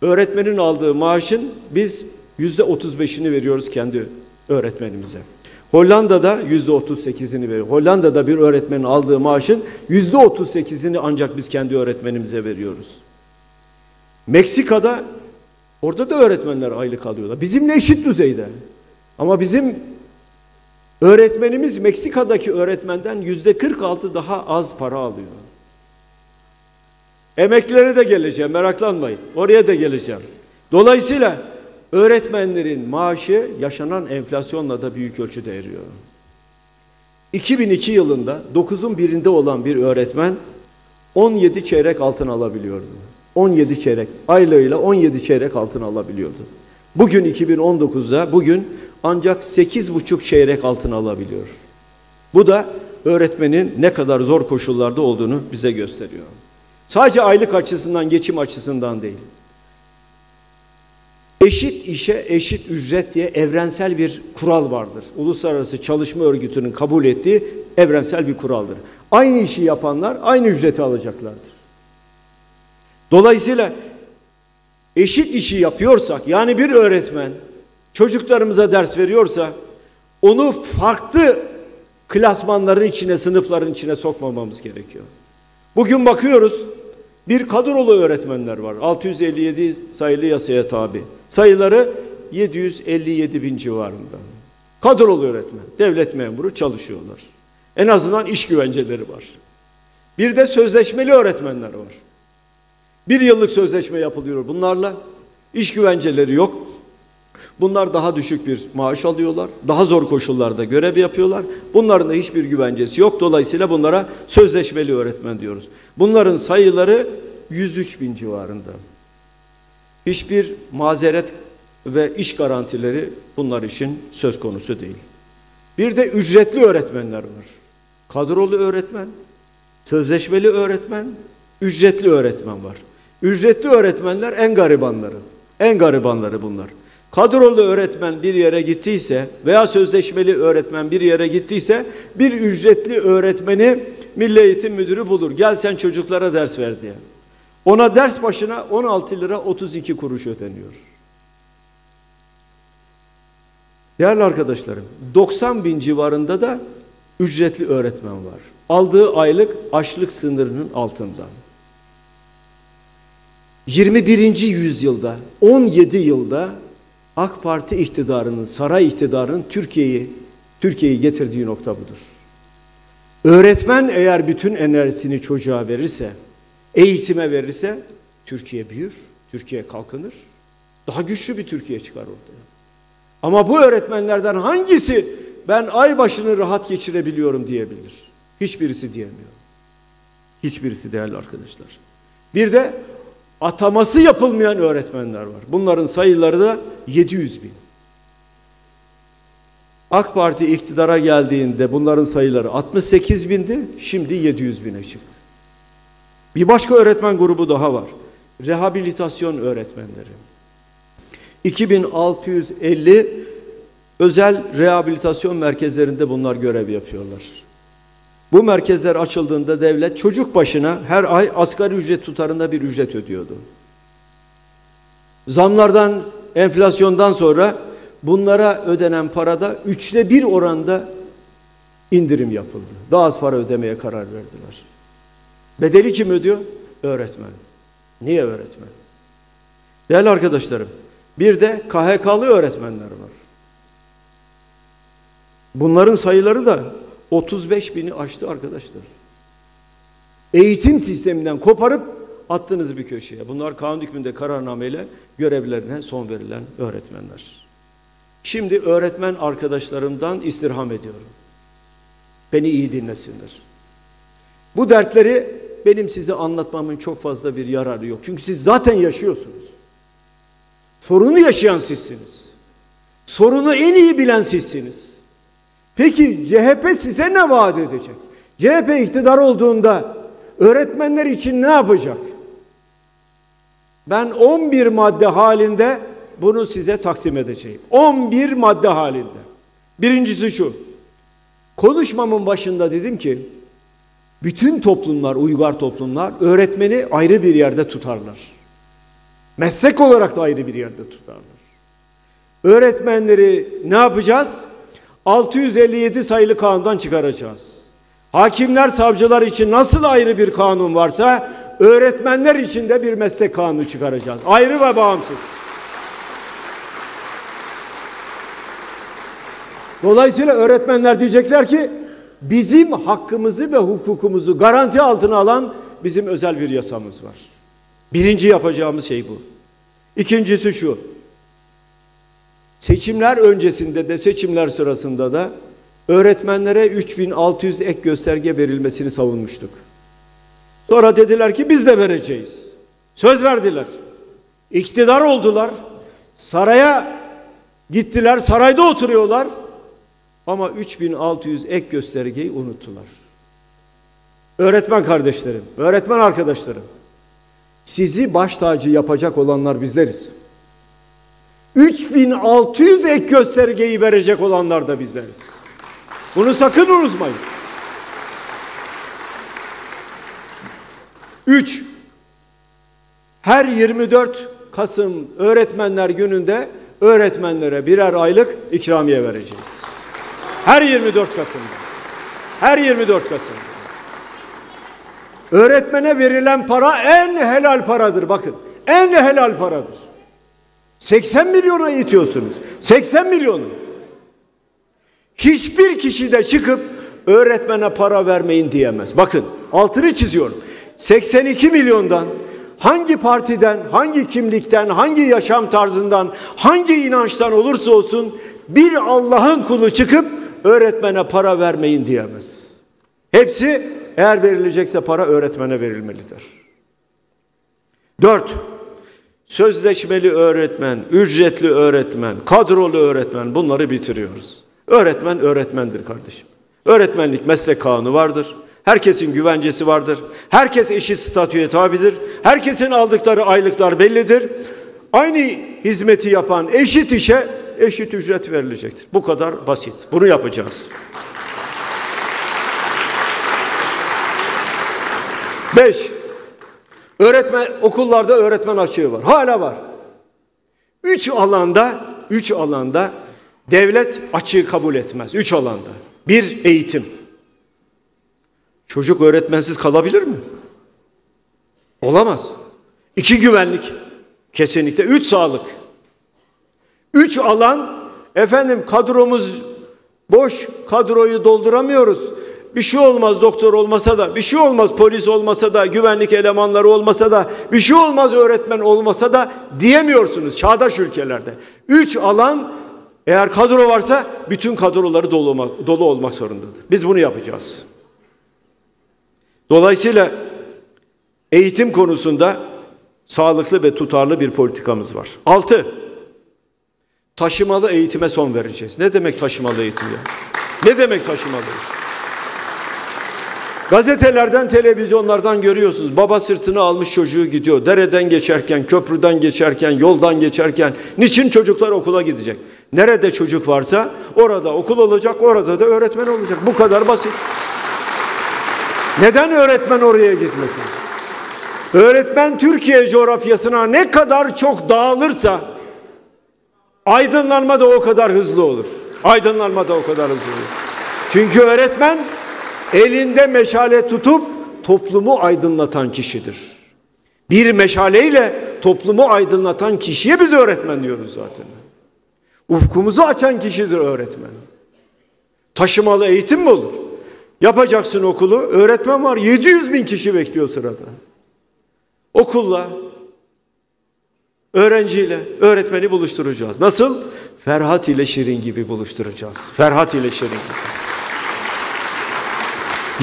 öğretmenin aldığı maaşın biz yüzde otuz beşini veriyoruz kendi öğretmenimize. Hollanda'da yüzde otuz sekizini veriyor. Hollanda'da bir öğretmenin aldığı maaşın yüzde otuz sekizini ancak biz kendi öğretmenimize veriyoruz. Meksika'da orada da öğretmenler aylık alıyorlar. Bizimle eşit düzeyde. Ama bizim öğretmenimiz Meksika'daki öğretmenden yüzde 46 daha az para alıyor. Emeklilere de geleceğim meraklanmayın. Oraya da geleceğim. Dolayısıyla öğretmenlerin maaşı yaşanan enflasyonla da büyük ölçüde eriyor. 2002 yılında 9'un birinde olan bir öğretmen 17 çeyrek altın alabiliyordu. 17 çeyrek aylığıyla 17 çeyrek altın alabiliyordu. Bugün 2019'da bugün ancak 8,5 çeyrek altın alabiliyor. Bu da öğretmenin ne kadar zor koşullarda olduğunu bize gösteriyor. Sadece aylık açısından, geçim açısından değil. Eşit işe eşit ücret diye evrensel bir kural vardır. Uluslararası Çalışma Örgütü'nün kabul ettiği evrensel bir kuraldır. Aynı işi yapanlar aynı ücreti alacaklardır. Dolayısıyla eşit işi yapıyorsak yani bir öğretmen çocuklarımıza ders veriyorsa onu farklı klasmanların içine, sınıfların içine sokmamamız gerekiyor. Bugün bakıyoruz bir kadrolu öğretmenler var. 657 sayılı yasaya tabi. Sayıları 757 bin civarında. Kadrolu öğretmen, devlet memuru çalışıyorlar. En azından iş güvenceleri var. Bir de sözleşmeli öğretmenler var. Bir yıllık sözleşme yapılıyor bunlarla. İş güvenceleri yok. Bunlar daha düşük bir maaş alıyorlar. Daha zor koşullarda görev yapıyorlar. Bunların da hiçbir güvencesi yok. Dolayısıyla bunlara sözleşmeli öğretmen diyoruz. Bunların sayıları 103 bin civarında. Hiçbir mazeret ve iş garantileri bunlar için söz konusu değil. Bir de ücretli öğretmenler var. Kadrolu öğretmen, sözleşmeli öğretmen, ücretli öğretmen var. Ücretli öğretmenler en garibanları. En garibanları bunlar. Kadrolu öğretmen bir yere gittiyse veya sözleşmeli öğretmen bir yere gittiyse bir ücretli öğretmeni Milli Eğitim Müdürü bulur. Gel sen çocuklara ders ver diye. Ona ders başına 16 lira 32 kuruş ödeniyor. Değerli arkadaşlarım 90 bin civarında da ücretli öğretmen var. Aldığı aylık açlık sınırının altında. 21. yüzyılda 17 yılda AK Parti iktidarının, saray iktidarının Türkiye'yi Türkiye'yi getirdiği nokta budur. Öğretmen eğer bütün enerjisini çocuğa verirse, eğitime verirse Türkiye büyür, Türkiye kalkınır. Daha güçlü bir Türkiye çıkar ortaya. Ama bu öğretmenlerden hangisi ben ay başını rahat geçirebiliyorum diyebilir? Hiçbirisi diyemiyor. Hiçbirisi değerli arkadaşlar. Bir de ataması yapılmayan öğretmenler var. Bunların sayıları da 700 bin. AK Parti iktidara geldiğinde bunların sayıları 68 bindi, şimdi 700 bine çıktı. Bir başka öğretmen grubu daha var. Rehabilitasyon öğretmenleri. 2650 özel rehabilitasyon merkezlerinde bunlar görev yapıyorlar. Bu merkezler açıldığında devlet çocuk başına her ay asgari ücret tutarında bir ücret ödüyordu. Zamlardan, enflasyondan sonra bunlara ödenen parada üçte bir oranda indirim yapıldı. Daha az para ödemeye karar verdiler. Bedeli kim ödüyor? Öğretmen. Niye öğretmen? Değerli arkadaşlarım, bir de KHK'lı öğretmenler var. Bunların sayıları da 35 bini aştı arkadaşlar. Eğitim sisteminden koparıp attınız bir köşeye. Bunlar kanun hükmünde kararnameyle görevlerine son verilen öğretmenler. Şimdi öğretmen arkadaşlarımdan istirham ediyorum. Beni iyi dinlesinler. Bu dertleri benim size anlatmamın çok fazla bir yararı yok. Çünkü siz zaten yaşıyorsunuz. Sorunu yaşayan sizsiniz. Sorunu en iyi bilen sizsiniz. Peki CHP size ne vaat edecek? CHP iktidar olduğunda öğretmenler için ne yapacak? Ben 11 madde halinde bunu size takdim edeceğim. 11 madde halinde. Birincisi şu. Konuşmamın başında dedim ki bütün toplumlar, uygar toplumlar öğretmeni ayrı bir yerde tutarlar. Meslek olarak da ayrı bir yerde tutarlar. Öğretmenleri ne yapacağız? 657 sayılı kanundan çıkaracağız. Hakimler, savcılar için nasıl ayrı bir kanun varsa öğretmenler için de bir meslek kanunu çıkaracağız. Ayrı ve bağımsız. Dolayısıyla öğretmenler diyecekler ki bizim hakkımızı ve hukukumuzu garanti altına alan bizim özel bir yasamız var. Birinci yapacağımız şey bu. İkincisi şu. Seçimler öncesinde de seçimler sırasında da öğretmenlere 3600 ek gösterge verilmesini savunmuştuk. Sonra dediler ki biz de vereceğiz. Söz verdiler. İktidar oldular. Saraya gittiler. Sarayda oturuyorlar. Ama 3600 ek göstergeyi unuttular. Öğretmen kardeşlerim, öğretmen arkadaşlarım. Sizi baş tacı yapacak olanlar bizleriz. 3600 ek göstergeyi verecek olanlar da bizleriz. Bunu sakın unutmayın. 3. Her 24 Kasım Öğretmenler Günü'nde öğretmenlere birer aylık ikramiye vereceğiz. Her 24 Kasım'da. Her 24 Kasım'da. Öğretmene verilen para en helal paradır bakın. En helal paradır. 80 milyona yetiyorsunuz. 80 milyonu. Hiçbir kişi de çıkıp öğretmene para vermeyin diyemez. Bakın altını çiziyorum. 82 milyondan hangi partiden, hangi kimlikten, hangi yaşam tarzından, hangi inançtan olursa olsun bir Allah'ın kulu çıkıp öğretmene para vermeyin diyemez. Hepsi eğer verilecekse para öğretmene verilmelidir. Dört, sözleşmeli öğretmen, ücretli öğretmen, kadrolu öğretmen bunları bitiriyoruz. Öğretmen öğretmendir kardeşim. Öğretmenlik meslek kanunu vardır. Herkesin güvencesi vardır. Herkes eşit statüye tabidir. Herkesin aldıkları aylıklar bellidir. Aynı hizmeti yapan eşit işe eşit ücret verilecektir. Bu kadar basit. Bunu yapacağız. Beş, öğretmen, okullarda öğretmen açığı var. Hala var. Üç alanda, üç alanda devlet açığı kabul etmez. Üç alanda. Bir, eğitim. Çocuk öğretmensiz kalabilir mi? Olamaz. İki, güvenlik. Kesinlikle. Üç, sağlık. Üç alan, efendim kadromuz boş, kadroyu dolduramıyoruz. Bir şey olmaz doktor olmasa da, bir şey olmaz polis olmasa da, güvenlik elemanları olmasa da, bir şey olmaz öğretmen olmasa da diyemiyorsunuz çağdaş ülkelerde. Üç alan eğer kadro varsa bütün kadroları dolu dolu olmak zorundadır. Biz bunu yapacağız. Dolayısıyla eğitim konusunda sağlıklı ve tutarlı bir politikamız var. Altı, taşımalı eğitime son vereceğiz. Ne demek taşımalı eğitim ya? Ne demek taşımalı eğitim? Gazetelerden, televizyonlardan görüyorsunuz. Baba sırtını almış çocuğu gidiyor. Dereden geçerken, köprüden geçerken, yoldan geçerken. Niçin çocuklar okula gidecek? Nerede çocuk varsa orada okul olacak, orada da öğretmen olacak. Bu kadar basit. Neden öğretmen oraya gitmesin? Öğretmen Türkiye coğrafyasına ne kadar çok dağılırsa aydınlanma da o kadar hızlı olur. Aydınlanma da o kadar hızlı olur. Çünkü öğretmen elinde meşale tutup toplumu aydınlatan kişidir. Bir meşaleyle toplumu aydınlatan kişiye biz öğretmen diyoruz zaten. Ufkumuzu açan kişidir öğretmen. Taşımalı eğitim mi olur? Yapacaksın okulu, öğretmen var, 700 bin kişi bekliyor sırada. okulla, öğrenciyle, öğretmeni buluşturacağız. Nasıl? Ferhat ile Şirin gibi buluşturacağız. Ferhat ile Şirin gibi.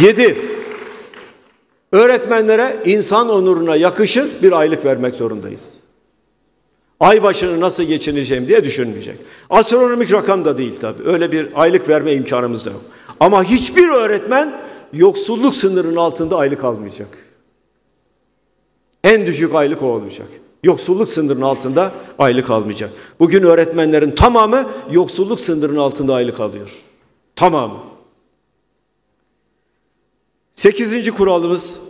Yedi, öğretmenlere insan onuruna yakışır bir aylık vermek zorundayız. Ay başını nasıl geçineceğim diye düşünmeyecek. Astronomik rakam da değil tabii. Öyle bir aylık verme imkanımız da yok. Ama hiçbir öğretmen yoksulluk sınırının altında aylık almayacak. En düşük aylık o olacak. Yoksulluk sınırının altında aylık almayacak. Bugün öğretmenlerin tamamı yoksulluk sınırının altında aylık alıyor. Tamamı. Sekizinci kuralımız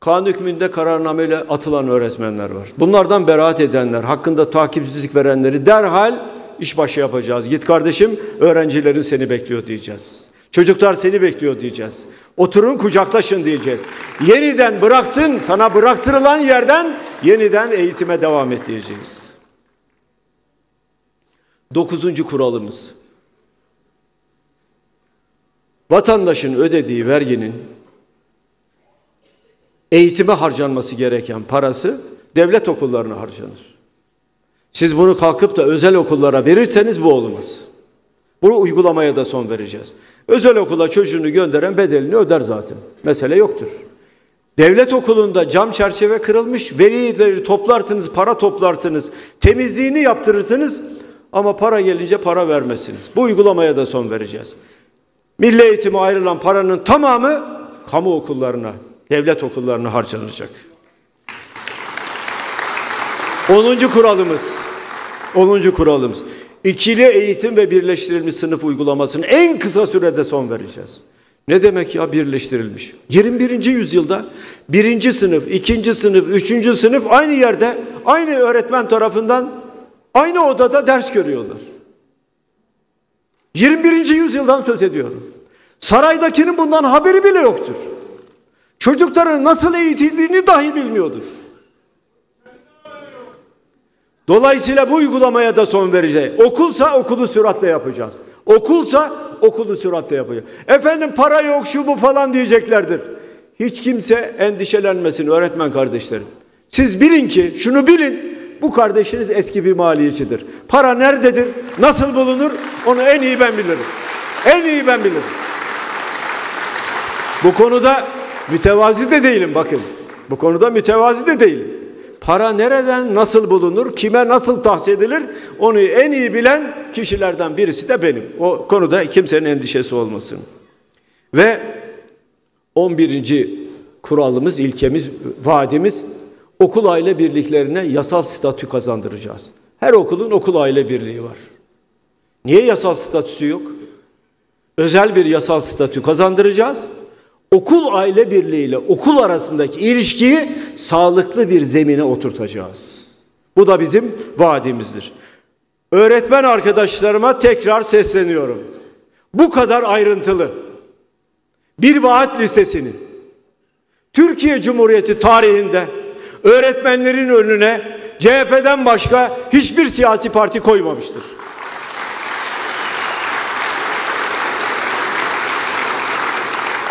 kanun hükmünde kararnameyle atılan öğretmenler var. Bunlardan beraat edenler, hakkında takipsizlik verenleri derhal işbaşı yapacağız. Git kardeşim öğrencilerin seni bekliyor diyeceğiz. Çocuklar seni bekliyor diyeceğiz. Oturun kucaklaşın diyeceğiz. Yeniden bıraktın, sana bıraktırılan yerden yeniden eğitime devam et diyeceğiz. Dokuzuncu kuralımız. Vatandaşın ödediği verginin eğitime harcanması gereken parası devlet okullarına harcanır. Siz bunu kalkıp da özel okullara verirseniz bu olmaz. Bunu uygulamaya da son vereceğiz. Özel okula çocuğunu gönderen bedelini öder zaten. Mesele yoktur. Devlet okulunda cam çerçeve kırılmış, velileri toplarsınız, para toplarsınız, temizliğini yaptırırsınız ama para gelince para vermezsiniz. Bu uygulamaya da son vereceğiz. Milli eğitime ayrılan paranın tamamı kamu okullarına, devlet okullarına harcanacak. 10. kuralımız. 10. kuralımız. İkili eğitim ve birleştirilmiş sınıf uygulamasını en kısa sürede son vereceğiz. Ne demek ya birleştirilmiş? 21. yüzyılda birinci sınıf, ikinci sınıf, üçüncü sınıf aynı yerde, aynı öğretmen tarafından, aynı odada ders görüyorlar. 21. yüzyıldan söz ediyorum. Saraydakinin bundan haberi bile yoktur. Çocukların nasıl eğitildiğini dahi bilmiyordur. Dolayısıyla bu uygulamaya da son vereceğiz. Okulsa okulu süratle yapacağız. Okulsa okulu süratle yapacağız. Efendim para yok şu bu falan diyeceklerdir. Hiç kimse endişelenmesin öğretmen kardeşlerim. Siz bilin ki şunu bilin. Bu kardeşiniz eski bir maliyecidir. Para nerededir? Nasıl bulunur? Onu en iyi ben bilirim. En iyi ben bilirim. Bu konuda mütevazi de değilim bakın. Bu konuda mütevazi de değilim. Para nereden nasıl bulunur, kime nasıl tahsis edilir onu en iyi bilen kişilerden birisi de benim. O konuda kimsenin endişesi olmasın. Ve 11. kuralımız, ilkemiz, vaadimiz okul aile birliklerine yasal statü kazandıracağız. Her okulun okul aile birliği var. Niye yasal statüsü yok? Özel bir yasal statü kazandıracağız okul aile birliği ile okul arasındaki ilişkiyi sağlıklı bir zemine oturtacağız. Bu da bizim vaadimizdir. Öğretmen arkadaşlarıma tekrar sesleniyorum. Bu kadar ayrıntılı bir vaat listesini Türkiye Cumhuriyeti tarihinde öğretmenlerin önüne CHP'den başka hiçbir siyasi parti koymamıştır.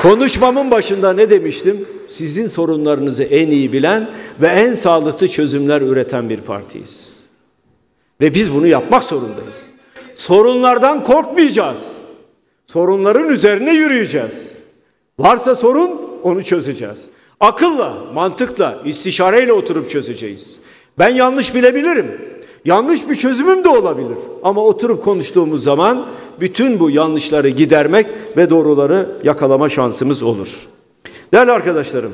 Konuşmamın başında ne demiştim? Sizin sorunlarınızı en iyi bilen ve en sağlıklı çözümler üreten bir partiyiz. Ve biz bunu yapmak zorundayız. Sorunlardan korkmayacağız. Sorunların üzerine yürüyeceğiz. Varsa sorun onu çözeceğiz. Akılla, mantıkla, istişareyle oturup çözeceğiz. Ben yanlış bilebilirim. Yanlış bir çözümüm de olabilir. Ama oturup konuştuğumuz zaman bütün bu yanlışları gidermek ve doğruları yakalama şansımız olur. Değerli arkadaşlarım,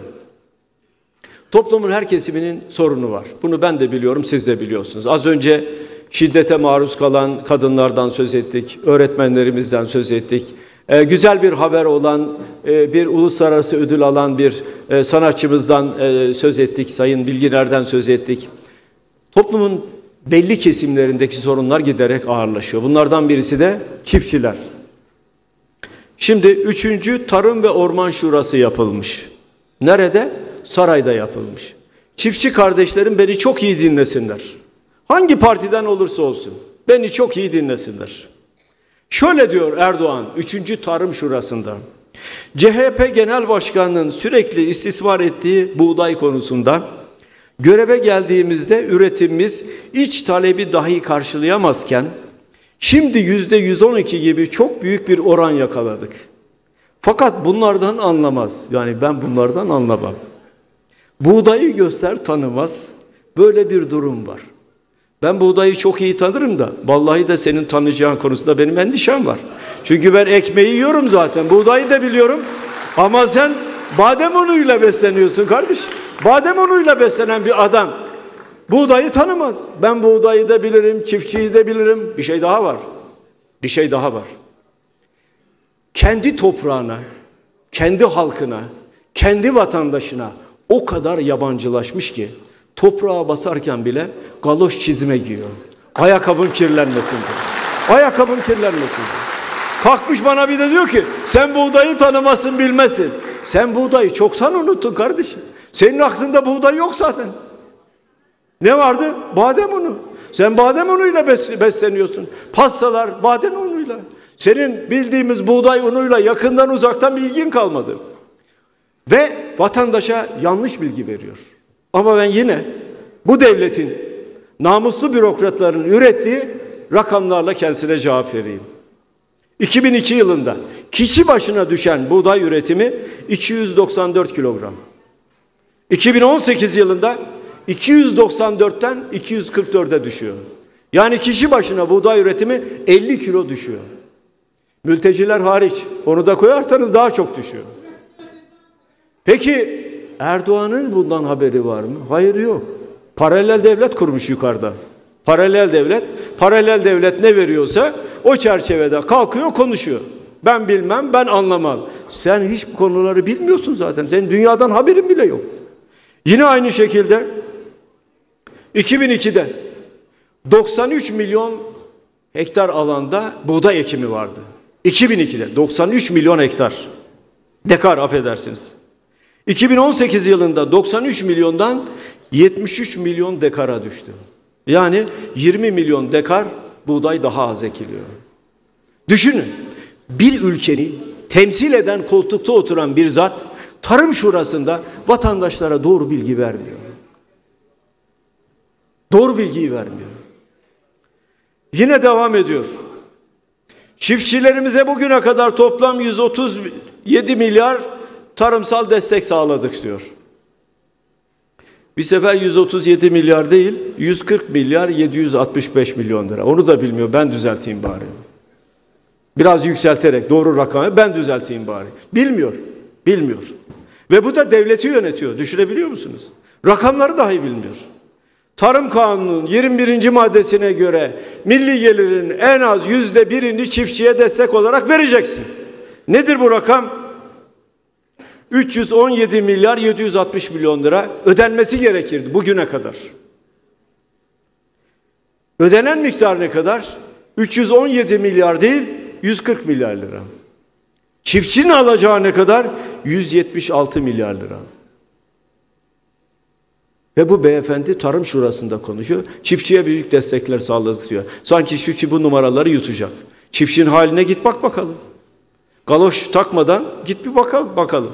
toplumun her kesiminin sorunu var. Bunu ben de biliyorum, siz de biliyorsunuz. Az önce şiddete maruz kalan kadınlardan söz ettik, öğretmenlerimizden söz ettik. Ee, güzel bir haber olan, e, bir uluslararası ödül alan bir e, sanatçımızdan e, söz ettik, Sayın Bilginer'den söz ettik. Toplumun belli kesimlerindeki sorunlar giderek ağırlaşıyor. Bunlardan birisi de çiftçiler. Şimdi üçüncü Tarım ve Orman Şurası yapılmış. Nerede? Sarayda yapılmış. Çiftçi kardeşlerim beni çok iyi dinlesinler. Hangi partiden olursa olsun beni çok iyi dinlesinler. Şöyle diyor Erdoğan 3. Tarım Şurası'nda. CHP Genel Başkanı'nın sürekli istismar ettiği buğday konusunda göreve geldiğimizde üretimimiz iç talebi dahi karşılayamazken şimdi yüzde 112 gibi çok büyük bir oran yakaladık. Fakat bunlardan anlamaz. Yani ben bunlardan anlamam. Buğdayı göster tanımaz. Böyle bir durum var. Ben buğdayı çok iyi tanırım da vallahi de senin tanıyacağın konusunda benim endişem var. Çünkü ben ekmeği yiyorum zaten. Buğdayı da biliyorum. Ama sen badem unuyla besleniyorsun kardeş. Badem unuyla beslenen bir adam buğdayı tanımaz. Ben buğdayı da bilirim, çiftçiyi de bilirim. Bir şey daha var. Bir şey daha var. Kendi toprağına, kendi halkına, kendi vatandaşına o kadar yabancılaşmış ki toprağa basarken bile galoş çizme giyiyor. Ayakkabın kirlenmesin diye. Ayakkabın kirlenmesin diye. Kalkmış bana bir de diyor ki sen buğdayı tanımasın bilmesin. Sen buğdayı çoktan unuttun kardeşim. Senin aklında buğday yok zaten. Ne vardı? Badem unu. Sen badem unuyla bes- besleniyorsun. Pastalar badem unuyla. Senin bildiğimiz buğday unuyla yakından uzaktan bilgin kalmadı. Ve vatandaşa yanlış bilgi veriyor. Ama ben yine bu devletin namuslu bürokratların ürettiği rakamlarla kendisine cevap vereyim. 2002 yılında kişi başına düşen buğday üretimi 294 kilogram. 2018 yılında 294'ten 244'e düşüyor. Yani kişi başına buğday üretimi 50 kilo düşüyor. Mülteciler hariç onu da koyarsanız daha çok düşüyor. Peki Erdoğan'ın bundan haberi var mı? Hayır yok. Paralel devlet kurmuş yukarıda. Paralel devlet, paralel devlet ne veriyorsa o çerçevede kalkıyor konuşuyor. Ben bilmem, ben anlamam. Sen hiç konuları bilmiyorsun zaten. Senin dünyadan haberin bile yok. Yine aynı şekilde 2002'de 93 milyon hektar alanda buğday ekimi vardı. 2002'de 93 milyon hektar. Dekar affedersiniz. 2018 yılında 93 milyondan 73 milyon dekara düştü. Yani 20 milyon dekar buğday daha az ekiliyor. Düşünün bir ülkeyi temsil eden koltukta oturan bir zat tarım şurasında vatandaşlara doğru bilgi vermiyor. Doğru bilgiyi vermiyor. Yine devam ediyor. Çiftçilerimize bugüne kadar toplam 137 milyar tarımsal destek sağladık diyor. Bir sefer 137 milyar değil, 140 milyar 765 milyon lira. Onu da bilmiyor. Ben düzelteyim bari. Biraz yükselterek doğru rakamı ben düzelteyim bari. Bilmiyor. Bilmiyor. Ve bu da devleti yönetiyor. Düşünebiliyor musunuz? Rakamları dahi bilmiyor. Tarım Kanunu'nun 21. maddesine göre milli gelirin en az yüzde birini çiftçiye destek olarak vereceksin. Nedir bu rakam? 317 milyar 760 milyon lira ödenmesi gerekirdi bugüne kadar. Ödenen miktar ne kadar? 317 milyar değil 140 milyar lira. Çiftçinin alacağı ne kadar? 176 milyar lira. Ve bu beyefendi tarım şurasında konuşuyor. Çiftçiye büyük destekler sağladık diyor. Sanki çiftçi bu numaraları yutacak. Çiftçinin haline git bak bakalım. Galoş takmadan git bir bakalım bakalım.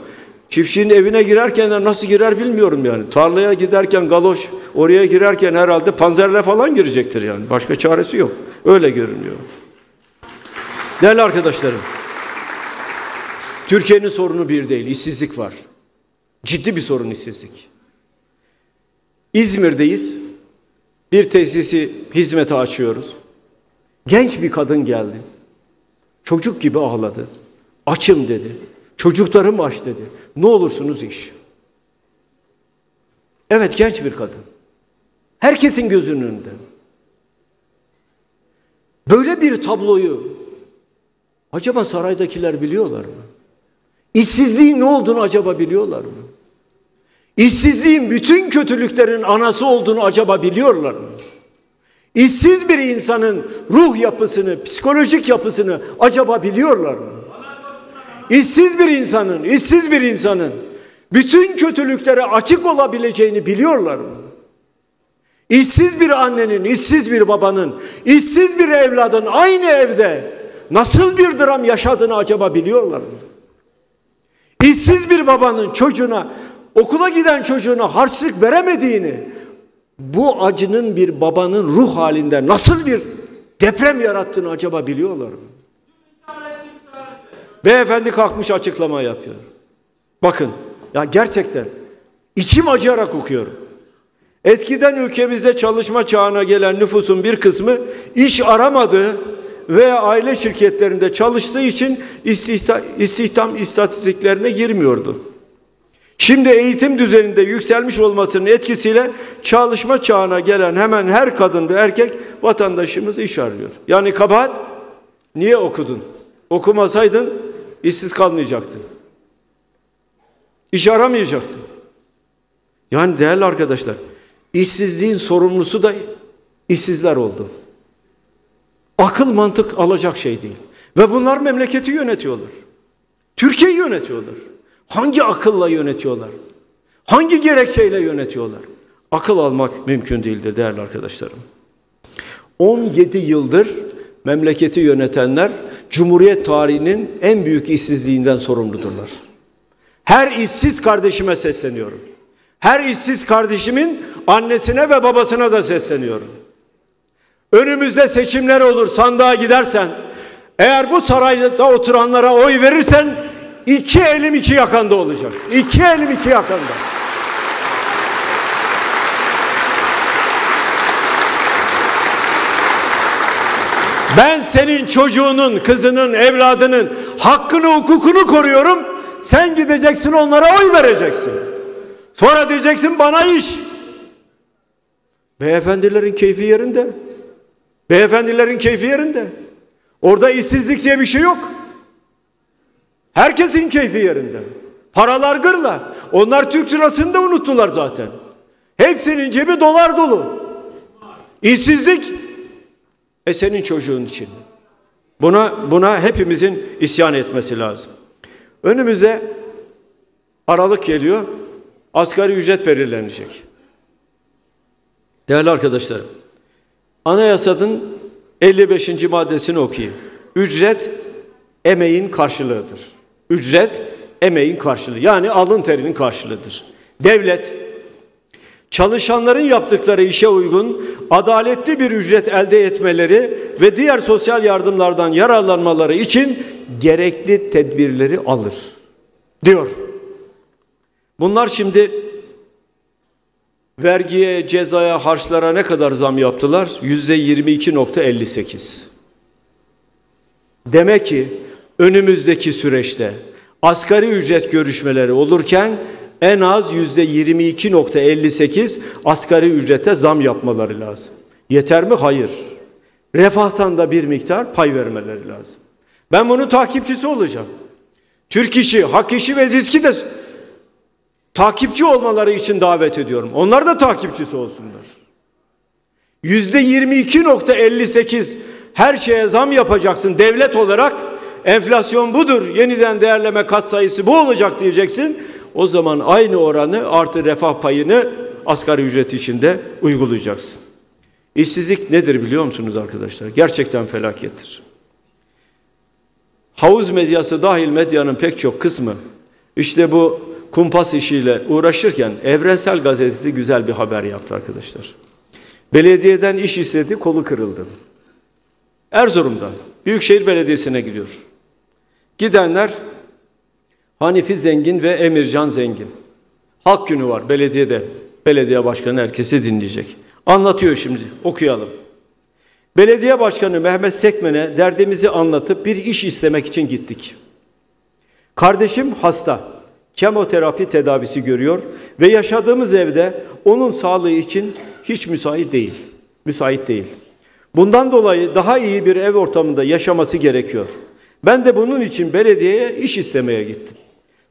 Çiftçinin evine girerken nasıl girer bilmiyorum yani. Tarlaya giderken galoş, oraya girerken herhalde panzerle falan girecektir yani. Başka çaresi yok. Öyle görünüyor. Değerli arkadaşlarım, Türkiye'nin sorunu bir değil, işsizlik var. Ciddi bir sorun işsizlik. İzmir'deyiz. Bir tesisi hizmete açıyoruz. Genç bir kadın geldi. Çocuk gibi ağladı. Açım dedi. Çocuklarım aç dedi. Ne olursunuz iş. Evet genç bir kadın. Herkesin gözünün önünde. Böyle bir tabloyu acaba saraydakiler biliyorlar mı? İşsizliğin ne olduğunu acaba biliyorlar mı? İşsizliğin bütün kötülüklerin anası olduğunu acaba biliyorlar mı? İşsiz bir insanın ruh yapısını, psikolojik yapısını acaba biliyorlar mı? İşsiz bir insanın, işsiz bir insanın bütün kötülüklere açık olabileceğini biliyorlar mı? İşsiz bir annenin, işsiz bir babanın, işsiz bir evladın aynı evde nasıl bir dram yaşadığını acaba biliyorlar mı? İşsiz bir babanın çocuğuna, okula giden çocuğuna harçlık veremediğini, bu acının bir babanın ruh halinde nasıl bir deprem yarattığını acaba biliyorlar mı? Beyefendi kalkmış açıklama yapıyor. Bakın ya gerçekten içim acıyarak okuyorum. Eskiden ülkemizde çalışma çağına gelen nüfusun bir kısmı iş aramadığı veya aile şirketlerinde çalıştığı için istihdam, istatistiklerine girmiyordu. Şimdi eğitim düzeninde yükselmiş olmasının etkisiyle çalışma çağına gelen hemen her kadın ve erkek vatandaşımız iş arıyor. Yani kabahat niye okudun? Okumasaydın işsiz kalmayacaktın. İş aramayacaktın. Yani değerli arkadaşlar, işsizliğin sorumlusu da işsizler oldu. Akıl mantık alacak şey değil. Ve bunlar memleketi yönetiyorlar. Türkiye'yi yönetiyorlar. Hangi akılla yönetiyorlar? Hangi gerekçeyle yönetiyorlar? Akıl almak mümkün değildir değerli arkadaşlarım. 17 yıldır memleketi yönetenler Cumhuriyet tarihinin en büyük işsizliğinden sorumludurlar. Her işsiz kardeşime sesleniyorum. Her işsiz kardeşimin annesine ve babasına da sesleniyorum. Önümüzde seçimler olur sandığa gidersen eğer bu sarayda oturanlara oy verirsen iki elim iki yakanda olacak. İki elim iki yakanda. Ben senin çocuğunun, kızının, evladının hakkını, hukukunu koruyorum. Sen gideceksin onlara oy vereceksin. Sonra diyeceksin bana iş. Beyefendilerin keyfi yerinde. Beyefendilerin keyfi yerinde. Orada işsizlik diye bir şey yok. Herkesin keyfi yerinde. Paralar gırla. Onlar Türk lirasını da unuttular zaten. Hepsinin cebi dolar dolu. İşsizlik e senin çocuğun için. Buna buna hepimizin isyan etmesi lazım. Önümüze Aralık geliyor. Asgari ücret belirlenecek. Değerli arkadaşlarım, anayasanın 55. maddesini okuyayım. Ücret emeğin karşılığıdır. Ücret emeğin karşılığı. Yani alın terinin karşılığıdır. Devlet çalışanların yaptıkları işe uygun adaletli bir ücret elde etmeleri ve diğer sosyal yardımlardan yararlanmaları için gerekli tedbirleri alır. Diyor. Bunlar şimdi vergiye, cezaya, harçlara ne kadar zam yaptılar? Yüzde 22.58. Demek ki önümüzdeki süreçte asgari ücret görüşmeleri olurken en az yüzde 22.58 asgari ücrete zam yapmaları lazım. Yeter mi? Hayır. Refahtan da bir miktar pay vermeleri lazım. Ben bunun takipçisi olacağım. Türk işi, hak işi ve diski de takipçi olmaları için davet ediyorum. Onlar da takipçisi olsunlar. Yüzde 22.58 her şeye zam yapacaksın devlet olarak. Enflasyon budur. Yeniden değerleme katsayısı bu olacak diyeceksin. O zaman aynı oranı artı refah payını asgari ücret içinde uygulayacaksın. İşsizlik nedir biliyor musunuz arkadaşlar? Gerçekten felakettir. Havuz medyası dahil medyanın pek çok kısmı işte bu kumpas işiyle uğraşırken Evrensel Gazetesi güzel bir haber yaptı arkadaşlar. Belediyeden iş istedi, kolu kırıldı. Erzurum'dan Büyükşehir Belediyesi'ne gidiyor. Gidenler Hanifi Zengin ve Emircan Zengin. Halk günü var belediyede. Belediye başkanı herkesi dinleyecek. Anlatıyor şimdi okuyalım. Belediye Başkanı Mehmet Sekmen'e derdimizi anlatıp bir iş istemek için gittik. Kardeşim hasta. Kemoterapi tedavisi görüyor ve yaşadığımız evde onun sağlığı için hiç müsait değil. Müsait değil. Bundan dolayı daha iyi bir ev ortamında yaşaması gerekiyor. Ben de bunun için belediyeye iş istemeye gittim.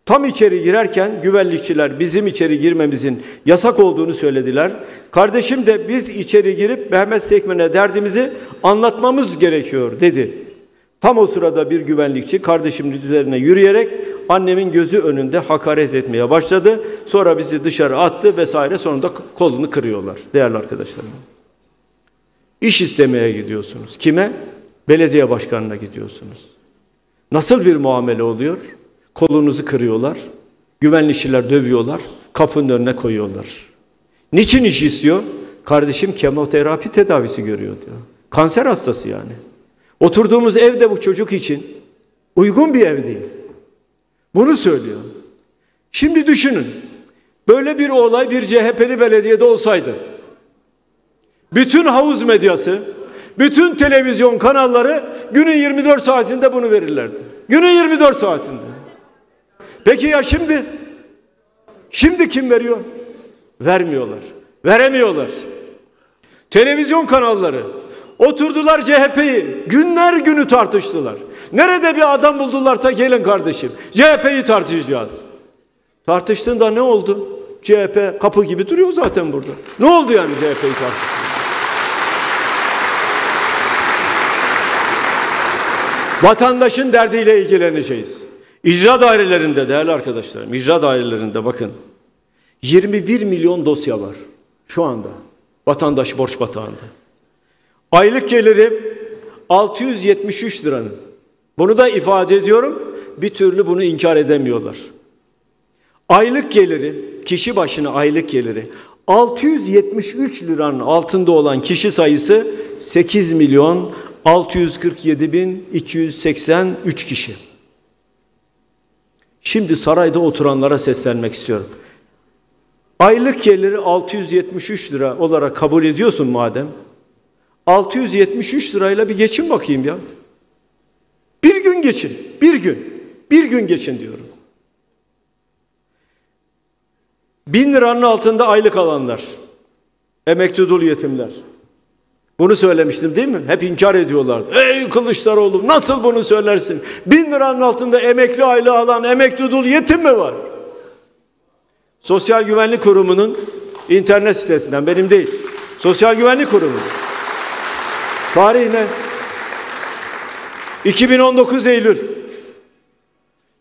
Tam içeri girerken güvenlikçiler bizim içeri girmemizin yasak olduğunu söylediler. Kardeşim de biz içeri girip Mehmet Sekmen'e derdimizi anlatmamız gerekiyor dedi. Tam o sırada bir güvenlikçi kardeşimin üzerine yürüyerek annemin gözü önünde hakaret etmeye başladı. Sonra bizi dışarı attı vesaire sonunda kolunu kırıyorlar değerli arkadaşlarım. İş istemeye gidiyorsunuz. Kime? Belediye başkanına gidiyorsunuz. Nasıl bir muamele oluyor? Kolunuzu kırıyorlar. Güvenlikçiler dövüyorlar. Kapının önüne koyuyorlar. Niçin iş istiyor? Kardeşim kemoterapi tedavisi görüyor diyor. Kanser hastası yani. Oturduğumuz evde bu çocuk için uygun bir ev değil. Bunu söylüyor. Şimdi düşünün. Böyle bir olay bir CHP'li belediyede olsaydı. Bütün havuz medyası, bütün televizyon kanalları günün 24 saatinde bunu verirlerdi. Günün 24 saatinde. Peki ya şimdi? Şimdi kim veriyor? Vermiyorlar. Veremiyorlar. Televizyon kanalları oturdular CHP'yi günler günü tartıştılar. Nerede bir adam buldularsa gelin kardeşim. CHP'yi tartışacağız. Tartıştığında ne oldu? CHP kapı gibi duruyor zaten burada. Ne oldu yani CHP'yi tartıştığında? Vatandaşın derdiyle ilgileneceğiz. İcra dairelerinde değerli arkadaşlarım, icra dairelerinde bakın 21 milyon dosya var şu anda vatandaş borç batağında. Aylık geliri 673 liranın. Bunu da ifade ediyorum. Bir türlü bunu inkar edemiyorlar. Aylık geliri, kişi başına aylık geliri 673 liranın altında olan kişi sayısı 8 milyon 647 bin 283 kişi. Şimdi sarayda oturanlara seslenmek istiyorum. Aylık geliri 673 lira olarak kabul ediyorsun madem. 673 lirayla bir geçin bakayım ya. Bir gün geçin. Bir gün. Bir gün geçin diyorum. Bin liranın altında aylık alanlar. Emekli dul yetimler. Bunu söylemiştim değil mi? Hep inkar ediyorlar. Ey Kılıçdaroğlu nasıl bunu söylersin? Bin liranın altında emekli aylığı alan emekli dul yetim mi var? Sosyal Güvenlik Kurumu'nun internet sitesinden benim değil. Sosyal Güvenlik Kurumu. Tarih ne? 2019 Eylül.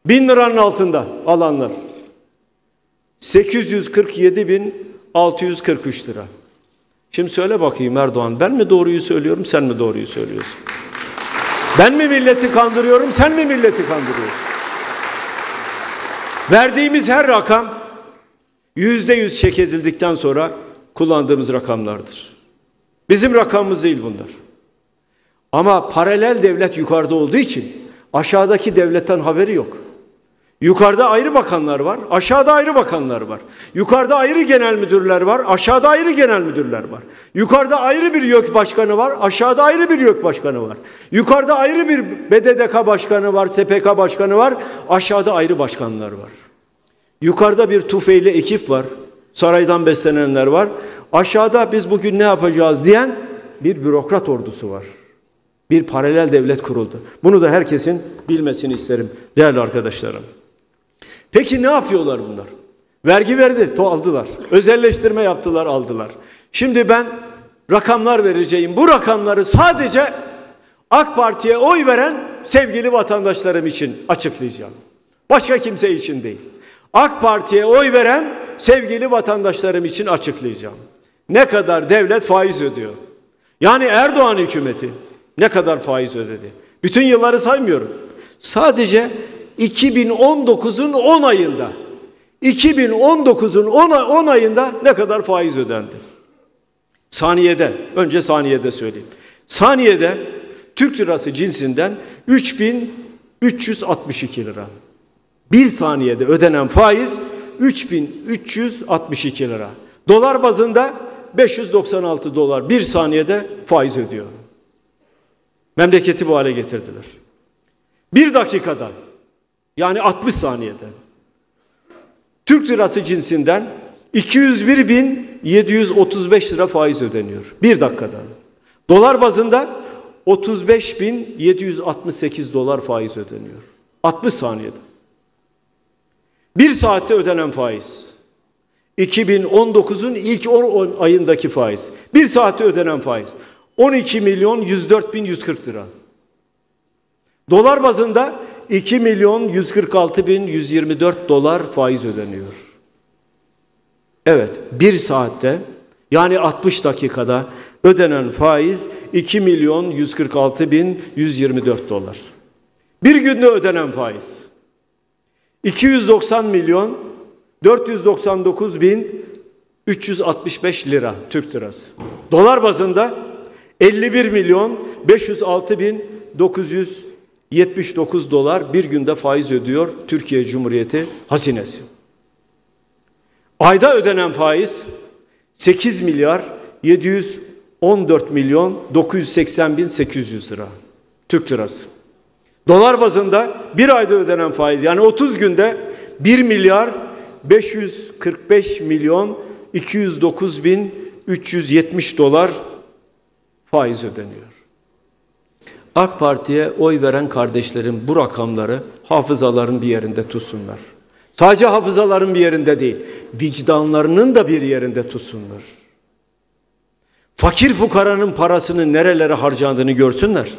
Bin liranın altında alanlar. 847.643 lira. Şimdi söyle bakayım Erdoğan ben mi doğruyu söylüyorum sen mi doğruyu söylüyorsun? Ben mi milleti kandırıyorum sen mi milleti kandırıyorsun? Verdiğimiz her rakam yüzde yüz çek edildikten sonra kullandığımız rakamlardır. Bizim rakamımız değil bunlar. Ama paralel devlet yukarıda olduğu için aşağıdaki devletten haberi yok. Yukarıda ayrı bakanlar var, aşağıda ayrı bakanlar var. Yukarıda ayrı genel müdürler var, aşağıda ayrı genel müdürler var. Yukarıda ayrı bir YÖK başkanı var, aşağıda ayrı bir YÖK başkanı var. Yukarıda ayrı bir BDDK başkanı var, SPK başkanı var, aşağıda ayrı başkanlar var. Yukarıda bir tufeyli ekip var, saraydan beslenenler var. Aşağıda biz bugün ne yapacağız diyen bir bürokrat ordusu var. Bir paralel devlet kuruldu. Bunu da herkesin bilmesini isterim değerli arkadaşlarım. Peki ne yapıyorlar bunlar? Vergi verdi, to aldılar. Özelleştirme yaptılar, aldılar. Şimdi ben rakamlar vereceğim. Bu rakamları sadece AK Parti'ye oy veren sevgili vatandaşlarım için açıklayacağım. Başka kimse için değil. AK Parti'ye oy veren sevgili vatandaşlarım için açıklayacağım. Ne kadar devlet faiz ödüyor? Yani Erdoğan hükümeti ne kadar faiz ödedi? Bütün yılları saymıyorum. Sadece 2019'un 10 ayında 2019'un 10, 10 ayında ne kadar faiz ödendi? Saniyede, önce saniyede söyleyeyim. Saniyede Türk lirası cinsinden 3362 lira. Bir saniyede ödenen faiz 3362 lira. Dolar bazında 596 dolar bir saniyede faiz ödüyor. Memleketi bu hale getirdiler. Bir dakikada yani 60 saniyede Türk lirası cinsinden 201.735 lira faiz ödeniyor. Bir dakikada. Dolar bazında 35.768 dolar faiz ödeniyor. 60 saniyede. Bir saatte ödenen faiz. 2019'un ilk 10 ayındaki faiz. Bir saatte ödenen faiz. 12 milyon 104 bin 140 lira. Dolar bazında 2 milyon 146 bin 124 dolar faiz ödeniyor. Evet bir saatte yani 60 dakikada ödenen faiz 2 milyon 146 bin 124 dolar. Bir günde ödenen faiz. 290 milyon 499 bin 365 lira Türk lirası. Dolar bazında 51 milyon 506 bin 979 dolar bir günde faiz ödüyor Türkiye Cumhuriyeti hazinesi. Ayda ödenen faiz 8 milyar 714 milyon 980 bin 800 lira Türk lirası. Dolar bazında bir ayda ödenen faiz yani 30 günde 1 milyar 545 milyon 209 bin 370 dolar faiz ödeniyor. AK Parti'ye oy veren kardeşlerim bu rakamları hafızaların bir yerinde tutsunlar. Sadece hafızaların bir yerinde değil, vicdanlarının da bir yerinde tutsunlar. Fakir fukaranın parasını nerelere harcandığını görsünler.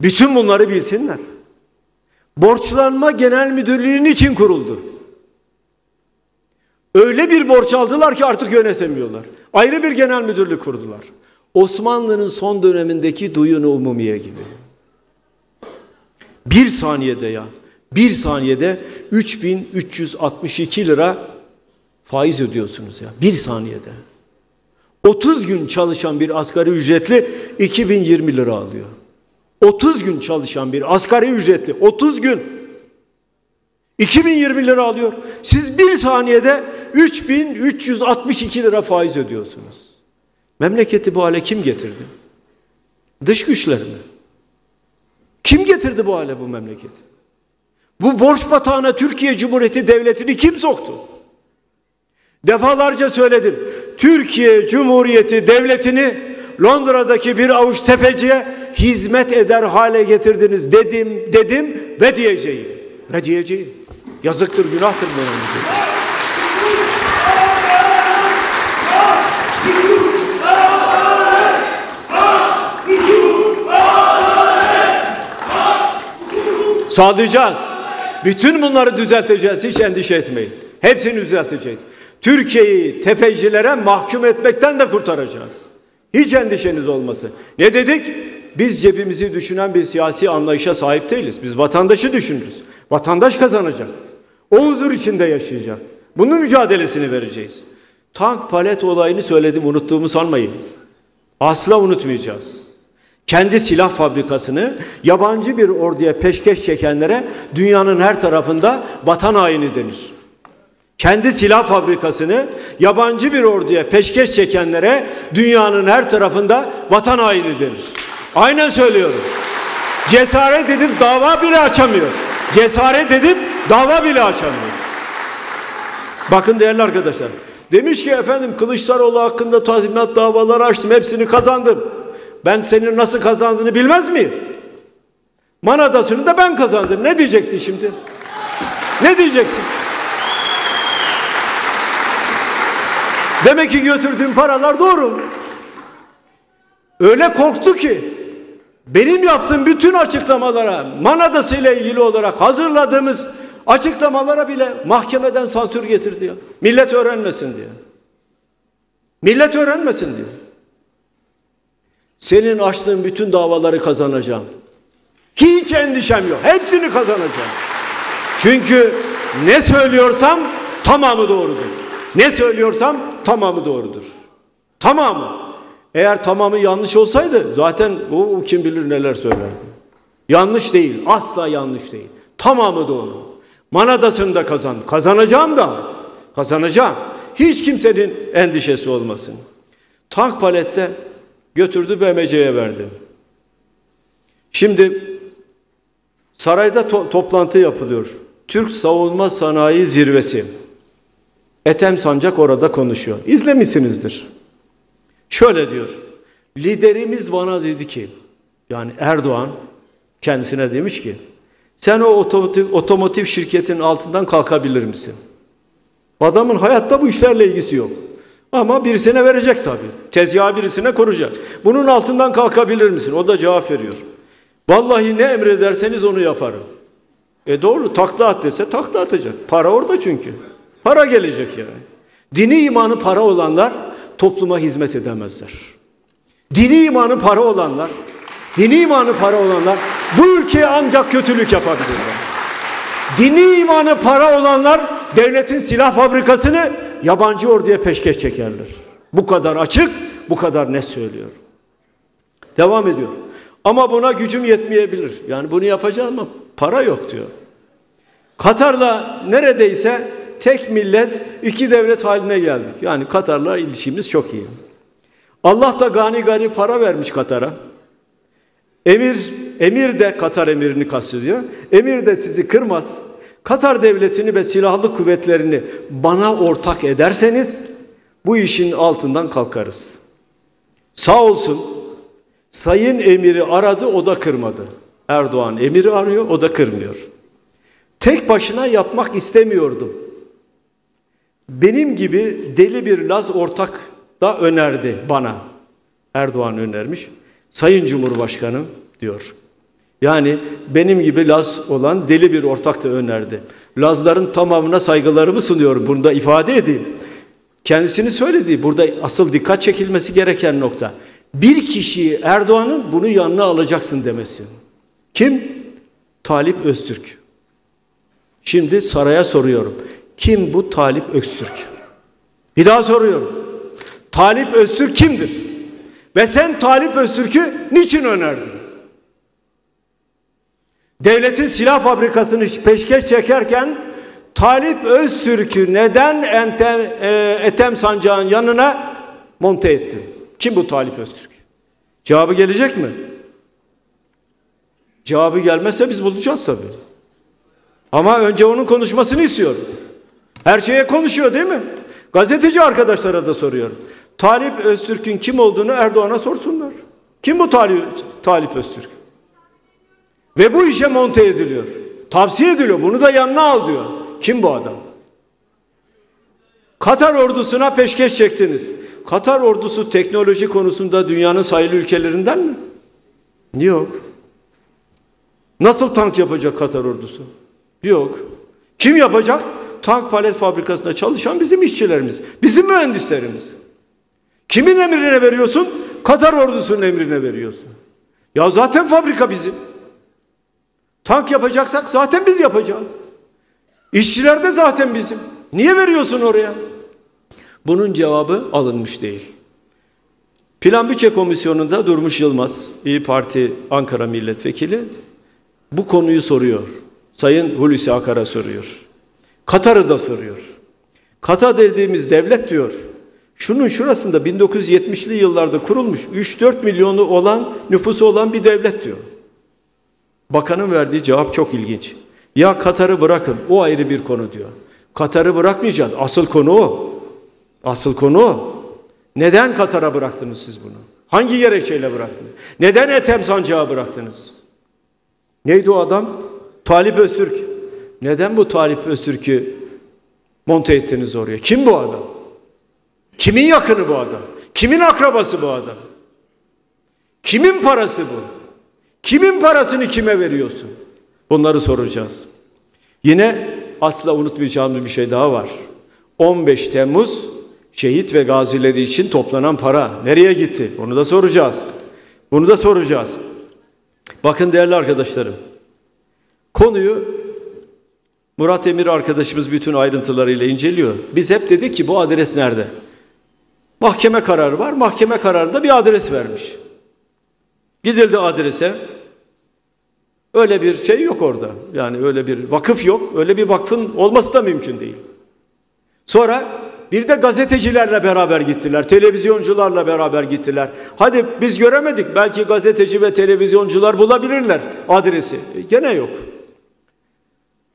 Bütün bunları bilsinler. Borçlanma Genel Müdürlüğü için kuruldu? Öyle bir borç aldılar ki artık yönetemiyorlar. Ayrı bir genel müdürlük kurdular. Osmanlı'nın son dönemindeki duyunu umumiye gibi. Bir saniyede ya, bir saniyede 3362 lira faiz ödüyorsunuz ya. Bir saniyede. 30 gün çalışan bir asgari ücretli 2020 lira alıyor. 30 gün çalışan bir asgari ücretli 30 gün 2020 lira alıyor. Siz bir saniyede 3362 lira faiz ödüyorsunuz. Memleketi bu hale kim getirdi? Dış güçler mi? Kim getirdi bu hale bu memleketi? Bu borç batağına Türkiye Cumhuriyeti Devleti'ni kim soktu? Defalarca söyledim. Türkiye Cumhuriyeti Devleti'ni Londra'daki bir avuç tefeciye hizmet eder hale getirdiniz dedim, dedim ve diyeceğim. Ve diyeceğim. Yazıktır, günahtır bu memlekete. Sağlayacağız. Bütün bunları düzelteceğiz. Hiç endişe etmeyin. Hepsini düzelteceğiz. Türkiye'yi tefecilere mahkum etmekten de kurtaracağız. Hiç endişeniz olmasın. Ne dedik? Biz cebimizi düşünen bir siyasi anlayışa sahip değiliz. Biz vatandaşı düşünürüz. Vatandaş kazanacak. O huzur içinde yaşayacak. Bunun mücadelesini vereceğiz. Tank palet olayını söyledim unuttuğumu sanmayın. Asla unutmayacağız. Kendi silah fabrikasını yabancı bir orduya peşkeş çekenlere dünyanın her tarafında vatan haini denir. Kendi silah fabrikasını yabancı bir orduya peşkeş çekenlere dünyanın her tarafında vatan haini denir. Aynen söylüyorum. Cesaret edip dava bile açamıyor. Cesaret edip dava bile açamıyor. Bakın değerli arkadaşlar. Demiş ki efendim Kılıçdaroğlu hakkında tazminat davaları açtım. Hepsini kazandım. Ben senin nasıl kazandığını bilmez miyim? Manadasını da ben kazandım. Ne diyeceksin şimdi? Ne diyeceksin? Demek ki götürdüğüm paralar doğru. Öyle korktu ki benim yaptığım bütün açıklamalara Manadası ile ilgili olarak hazırladığımız açıklamalara bile mahkemeden sansür getirdi ya. Millet öğrenmesin diye. Millet öğrenmesin diye. Senin açtığın bütün davaları kazanacağım. Hiç endişem yok. Hepsini kazanacağım. Çünkü ne söylüyorsam tamamı doğrudur. Ne söylüyorsam tamamı doğrudur. Tamamı. Eğer tamamı yanlış olsaydı zaten o, kim bilir neler söylerdi. Yanlış değil. Asla yanlış değil. Tamamı doğru. Manadasını da kazan. Kazanacağım da. Kazanacağım. Hiç kimsenin endişesi olmasın. Tank palette götürdü BMC'ye verdi. Şimdi sarayda to- toplantı yapılıyor. Türk Savunma Sanayi Zirvesi. Ethem Sancak orada konuşuyor. İzlemişsinizdir. Şöyle diyor. Liderimiz bana dedi ki yani Erdoğan kendisine demiş ki sen o otomotiv, otomotiv şirketin altından kalkabilir misin? Adamın hayatta bu işlerle ilgisi yok. Ama birisine verecek tabii. Tezgahı birisine kuracak. Bunun altından kalkabilir misin? O da cevap veriyor. Vallahi ne emrederseniz onu yaparım. E doğru takla at dese takla atacak. Para orada çünkü. Para gelecek yani. Dini imanı para olanlar topluma hizmet edemezler. Dini imanı para olanlar, dini imanı para olanlar bu ülkeye ancak kötülük yapabilirler. Dini imanı para olanlar devletin silah fabrikasını yabancı orduya peşkeş çekerler. Bu kadar açık, bu kadar net söylüyor. Devam ediyor. Ama buna gücüm yetmeyebilir. Yani bunu yapacağım ama para yok diyor. Katar'la neredeyse tek millet, iki devlet haline geldik. Yani Katar'la ilişkimiz çok iyi. Allah da gani gani para vermiş Katar'a. Emir, emir de Katar emirini kastediyor. Emir de sizi kırmaz. Katar devletini ve silahlı kuvvetlerini bana ortak ederseniz bu işin altından kalkarız. Sağ olsun sayın emiri aradı o da kırmadı. Erdoğan emiri arıyor o da kırmıyor. Tek başına yapmak istemiyordum. Benim gibi deli bir Laz ortak da önerdi bana. Erdoğan önermiş. Sayın Cumhurbaşkanım diyor. Yani benim gibi Laz olan deli bir ortak da önerdi. Lazların tamamına saygılarımı sunuyorum. Bunu da ifade edeyim. Kendisini söyledi. Burada asıl dikkat çekilmesi gereken nokta. Bir kişiyi Erdoğan'ın bunu yanına alacaksın demesi. Kim? Talip Öztürk. Şimdi saraya soruyorum. Kim bu Talip Öztürk? Bir daha soruyorum. Talip Öztürk kimdir? Ve sen Talip Öztürk'ü niçin önerdin? Devletin silah fabrikasını peşkeş çekerken Talip Öztürk'ü neden Entem, e, Etem Sancağın yanına monte ettin? Kim bu Talip Öztürk? Cevabı gelecek mi? Cevabı gelmezse biz bulacağız tabii. Ama önce onun konuşmasını istiyorum. Her şeye konuşuyor değil mi? Gazeteci arkadaşlara da soruyorum. Talip Öztürk'ün kim olduğunu Erdoğan'a sorsunlar. Kim bu Talip, Talip Öztürk? Ve bu işe monte ediliyor. Tavsiye ediliyor. Bunu da yanına al diyor. Kim bu adam? Katar ordusuna peşkeş çektiniz. Katar ordusu teknoloji konusunda dünyanın sayılı ülkelerinden mi? Yok. Nasıl tank yapacak Katar ordusu? Yok. Kim yapacak? Tank palet fabrikasında çalışan bizim işçilerimiz, bizim mühendislerimiz. Kimin emrine veriyorsun? Katar ordusunun emrine veriyorsun. Ya zaten fabrika bizim. Tank yapacaksak zaten biz yapacağız. İşçiler de zaten bizim. Niye veriyorsun oraya? Bunun cevabı alınmış değil. Plan Bütçe Komisyonu'nda Durmuş Yılmaz, İyi Parti Ankara Milletvekili bu konuyu soruyor. Sayın Hulusi Akar'a soruyor. Katar'ı da soruyor. Katar dediğimiz devlet diyor. Şunun şurasında 1970'li yıllarda kurulmuş 3-4 milyonu olan nüfusu olan bir devlet diyor. Bakanın verdiği cevap çok ilginç. Ya Katar'ı bırakın o ayrı bir konu diyor. Katar'ı bırakmayacağız. Asıl konu o. Asıl konu o. Neden Katar'a bıraktınız siz bunu? Hangi gerekçeyle bıraktınız? Neden Ethem Sancağı bıraktınız? Neydi o adam? Talip Öztürk. Neden bu Talip Öztürk'ü monte ettiniz oraya? Kim bu adam? Kimin yakını bu adam? Kimin akrabası bu adam? Kimin parası bu? Kimin parasını kime veriyorsun? Bunları soracağız. Yine asla unutmayacağımız bir şey daha var. 15 Temmuz şehit ve gazileri için toplanan para nereye gitti? Onu da soracağız. Bunu da soracağız. Bakın değerli arkadaşlarım. Konuyu Murat Emir arkadaşımız bütün ayrıntılarıyla inceliyor. Biz hep dedik ki bu adres nerede? Mahkeme kararı var. Mahkeme kararında bir adres vermiş. Gidildi adrese. Öyle bir şey yok orada. Yani öyle bir vakıf yok. Öyle bir vakfın olması da mümkün değil. Sonra bir de gazetecilerle beraber gittiler. Televizyoncularla beraber gittiler. Hadi biz göremedik. Belki gazeteci ve televizyoncular bulabilirler adresi. E, gene yok.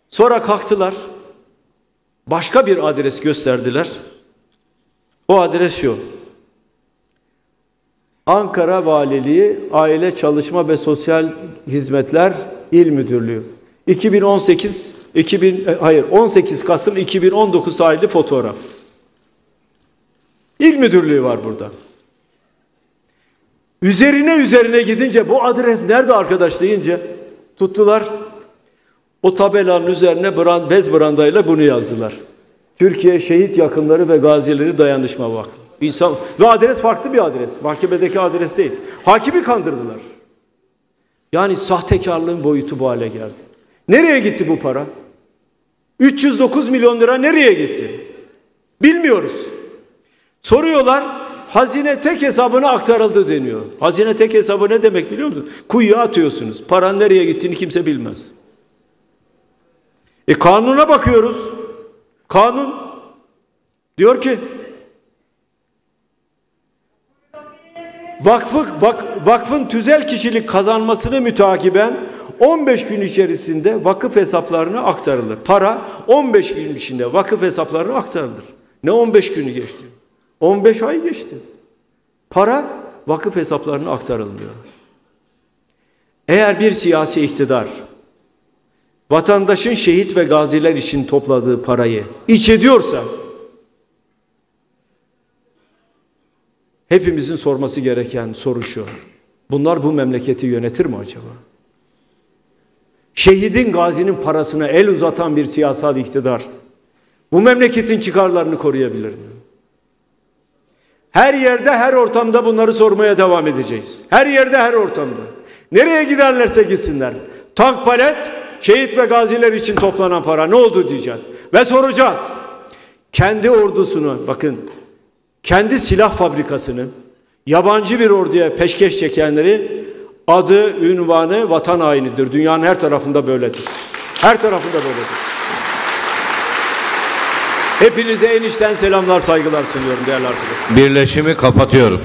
Sonra kalktılar. Başka bir adres gösterdiler. O adres şu. Ankara Valiliği Aile Çalışma ve Sosyal Hizmetler İl Müdürlüğü. 2018 2000 e, hayır 18 Kasım 2019 tarihli fotoğraf. İl Müdürlüğü var burada. Üzerine üzerine gidince bu adres nerede arkadaş deyince tuttular. O tabelanın üzerine brand, bez brandayla bunu yazdılar. Türkiye Şehit Yakınları ve Gazileri Dayanışma Vakfı. İnsan ve adres farklı bir adres. Mahkemedeki adres değil. Hakimi kandırdılar. Yani sahtekarlığın boyutu bu hale geldi. Nereye gitti bu para? 309 milyon lira nereye gitti? Bilmiyoruz. Soruyorlar hazine tek hesabına aktarıldı deniyor. Hazine tek hesabı ne demek biliyor musun? Kuyuya atıyorsunuz. Paran nereye gittiğini kimse bilmez. E kanuna bakıyoruz. Kanun diyor ki Vakfı, vak, vakfın tüzel kişilik kazanmasını mütakiben 15 gün içerisinde vakıf hesaplarına aktarılır. Para 15 gün içinde vakıf hesaplarına aktarılır. Ne 15 günü geçti? 15 ay geçti. Para vakıf hesaplarına aktarılmıyor. Eğer bir siyasi iktidar vatandaşın şehit ve gaziler için topladığı parayı iç ediyorsa Hepimizin sorması gereken soru şu. Bunlar bu memleketi yönetir mi acaba? Şehidin gazinin parasına el uzatan bir siyasal iktidar bu memleketin çıkarlarını koruyabilir mi? Her yerde, her ortamda bunları sormaya devam edeceğiz. Her yerde, her ortamda. Nereye giderlerse gitsinler. Tank palet, şehit ve gaziler için toplanan para ne oldu diyeceğiz. Ve soracağız. Kendi ordusunu, bakın kendi silah fabrikasını yabancı bir orduya peşkeş çekenleri adı, ünvanı vatan hainidir. Dünyanın her tarafında böyledir. Her tarafında böyledir. Hepinize en içten selamlar, saygılar sunuyorum değerli arkadaşlar. Birleşimi kapatıyorum.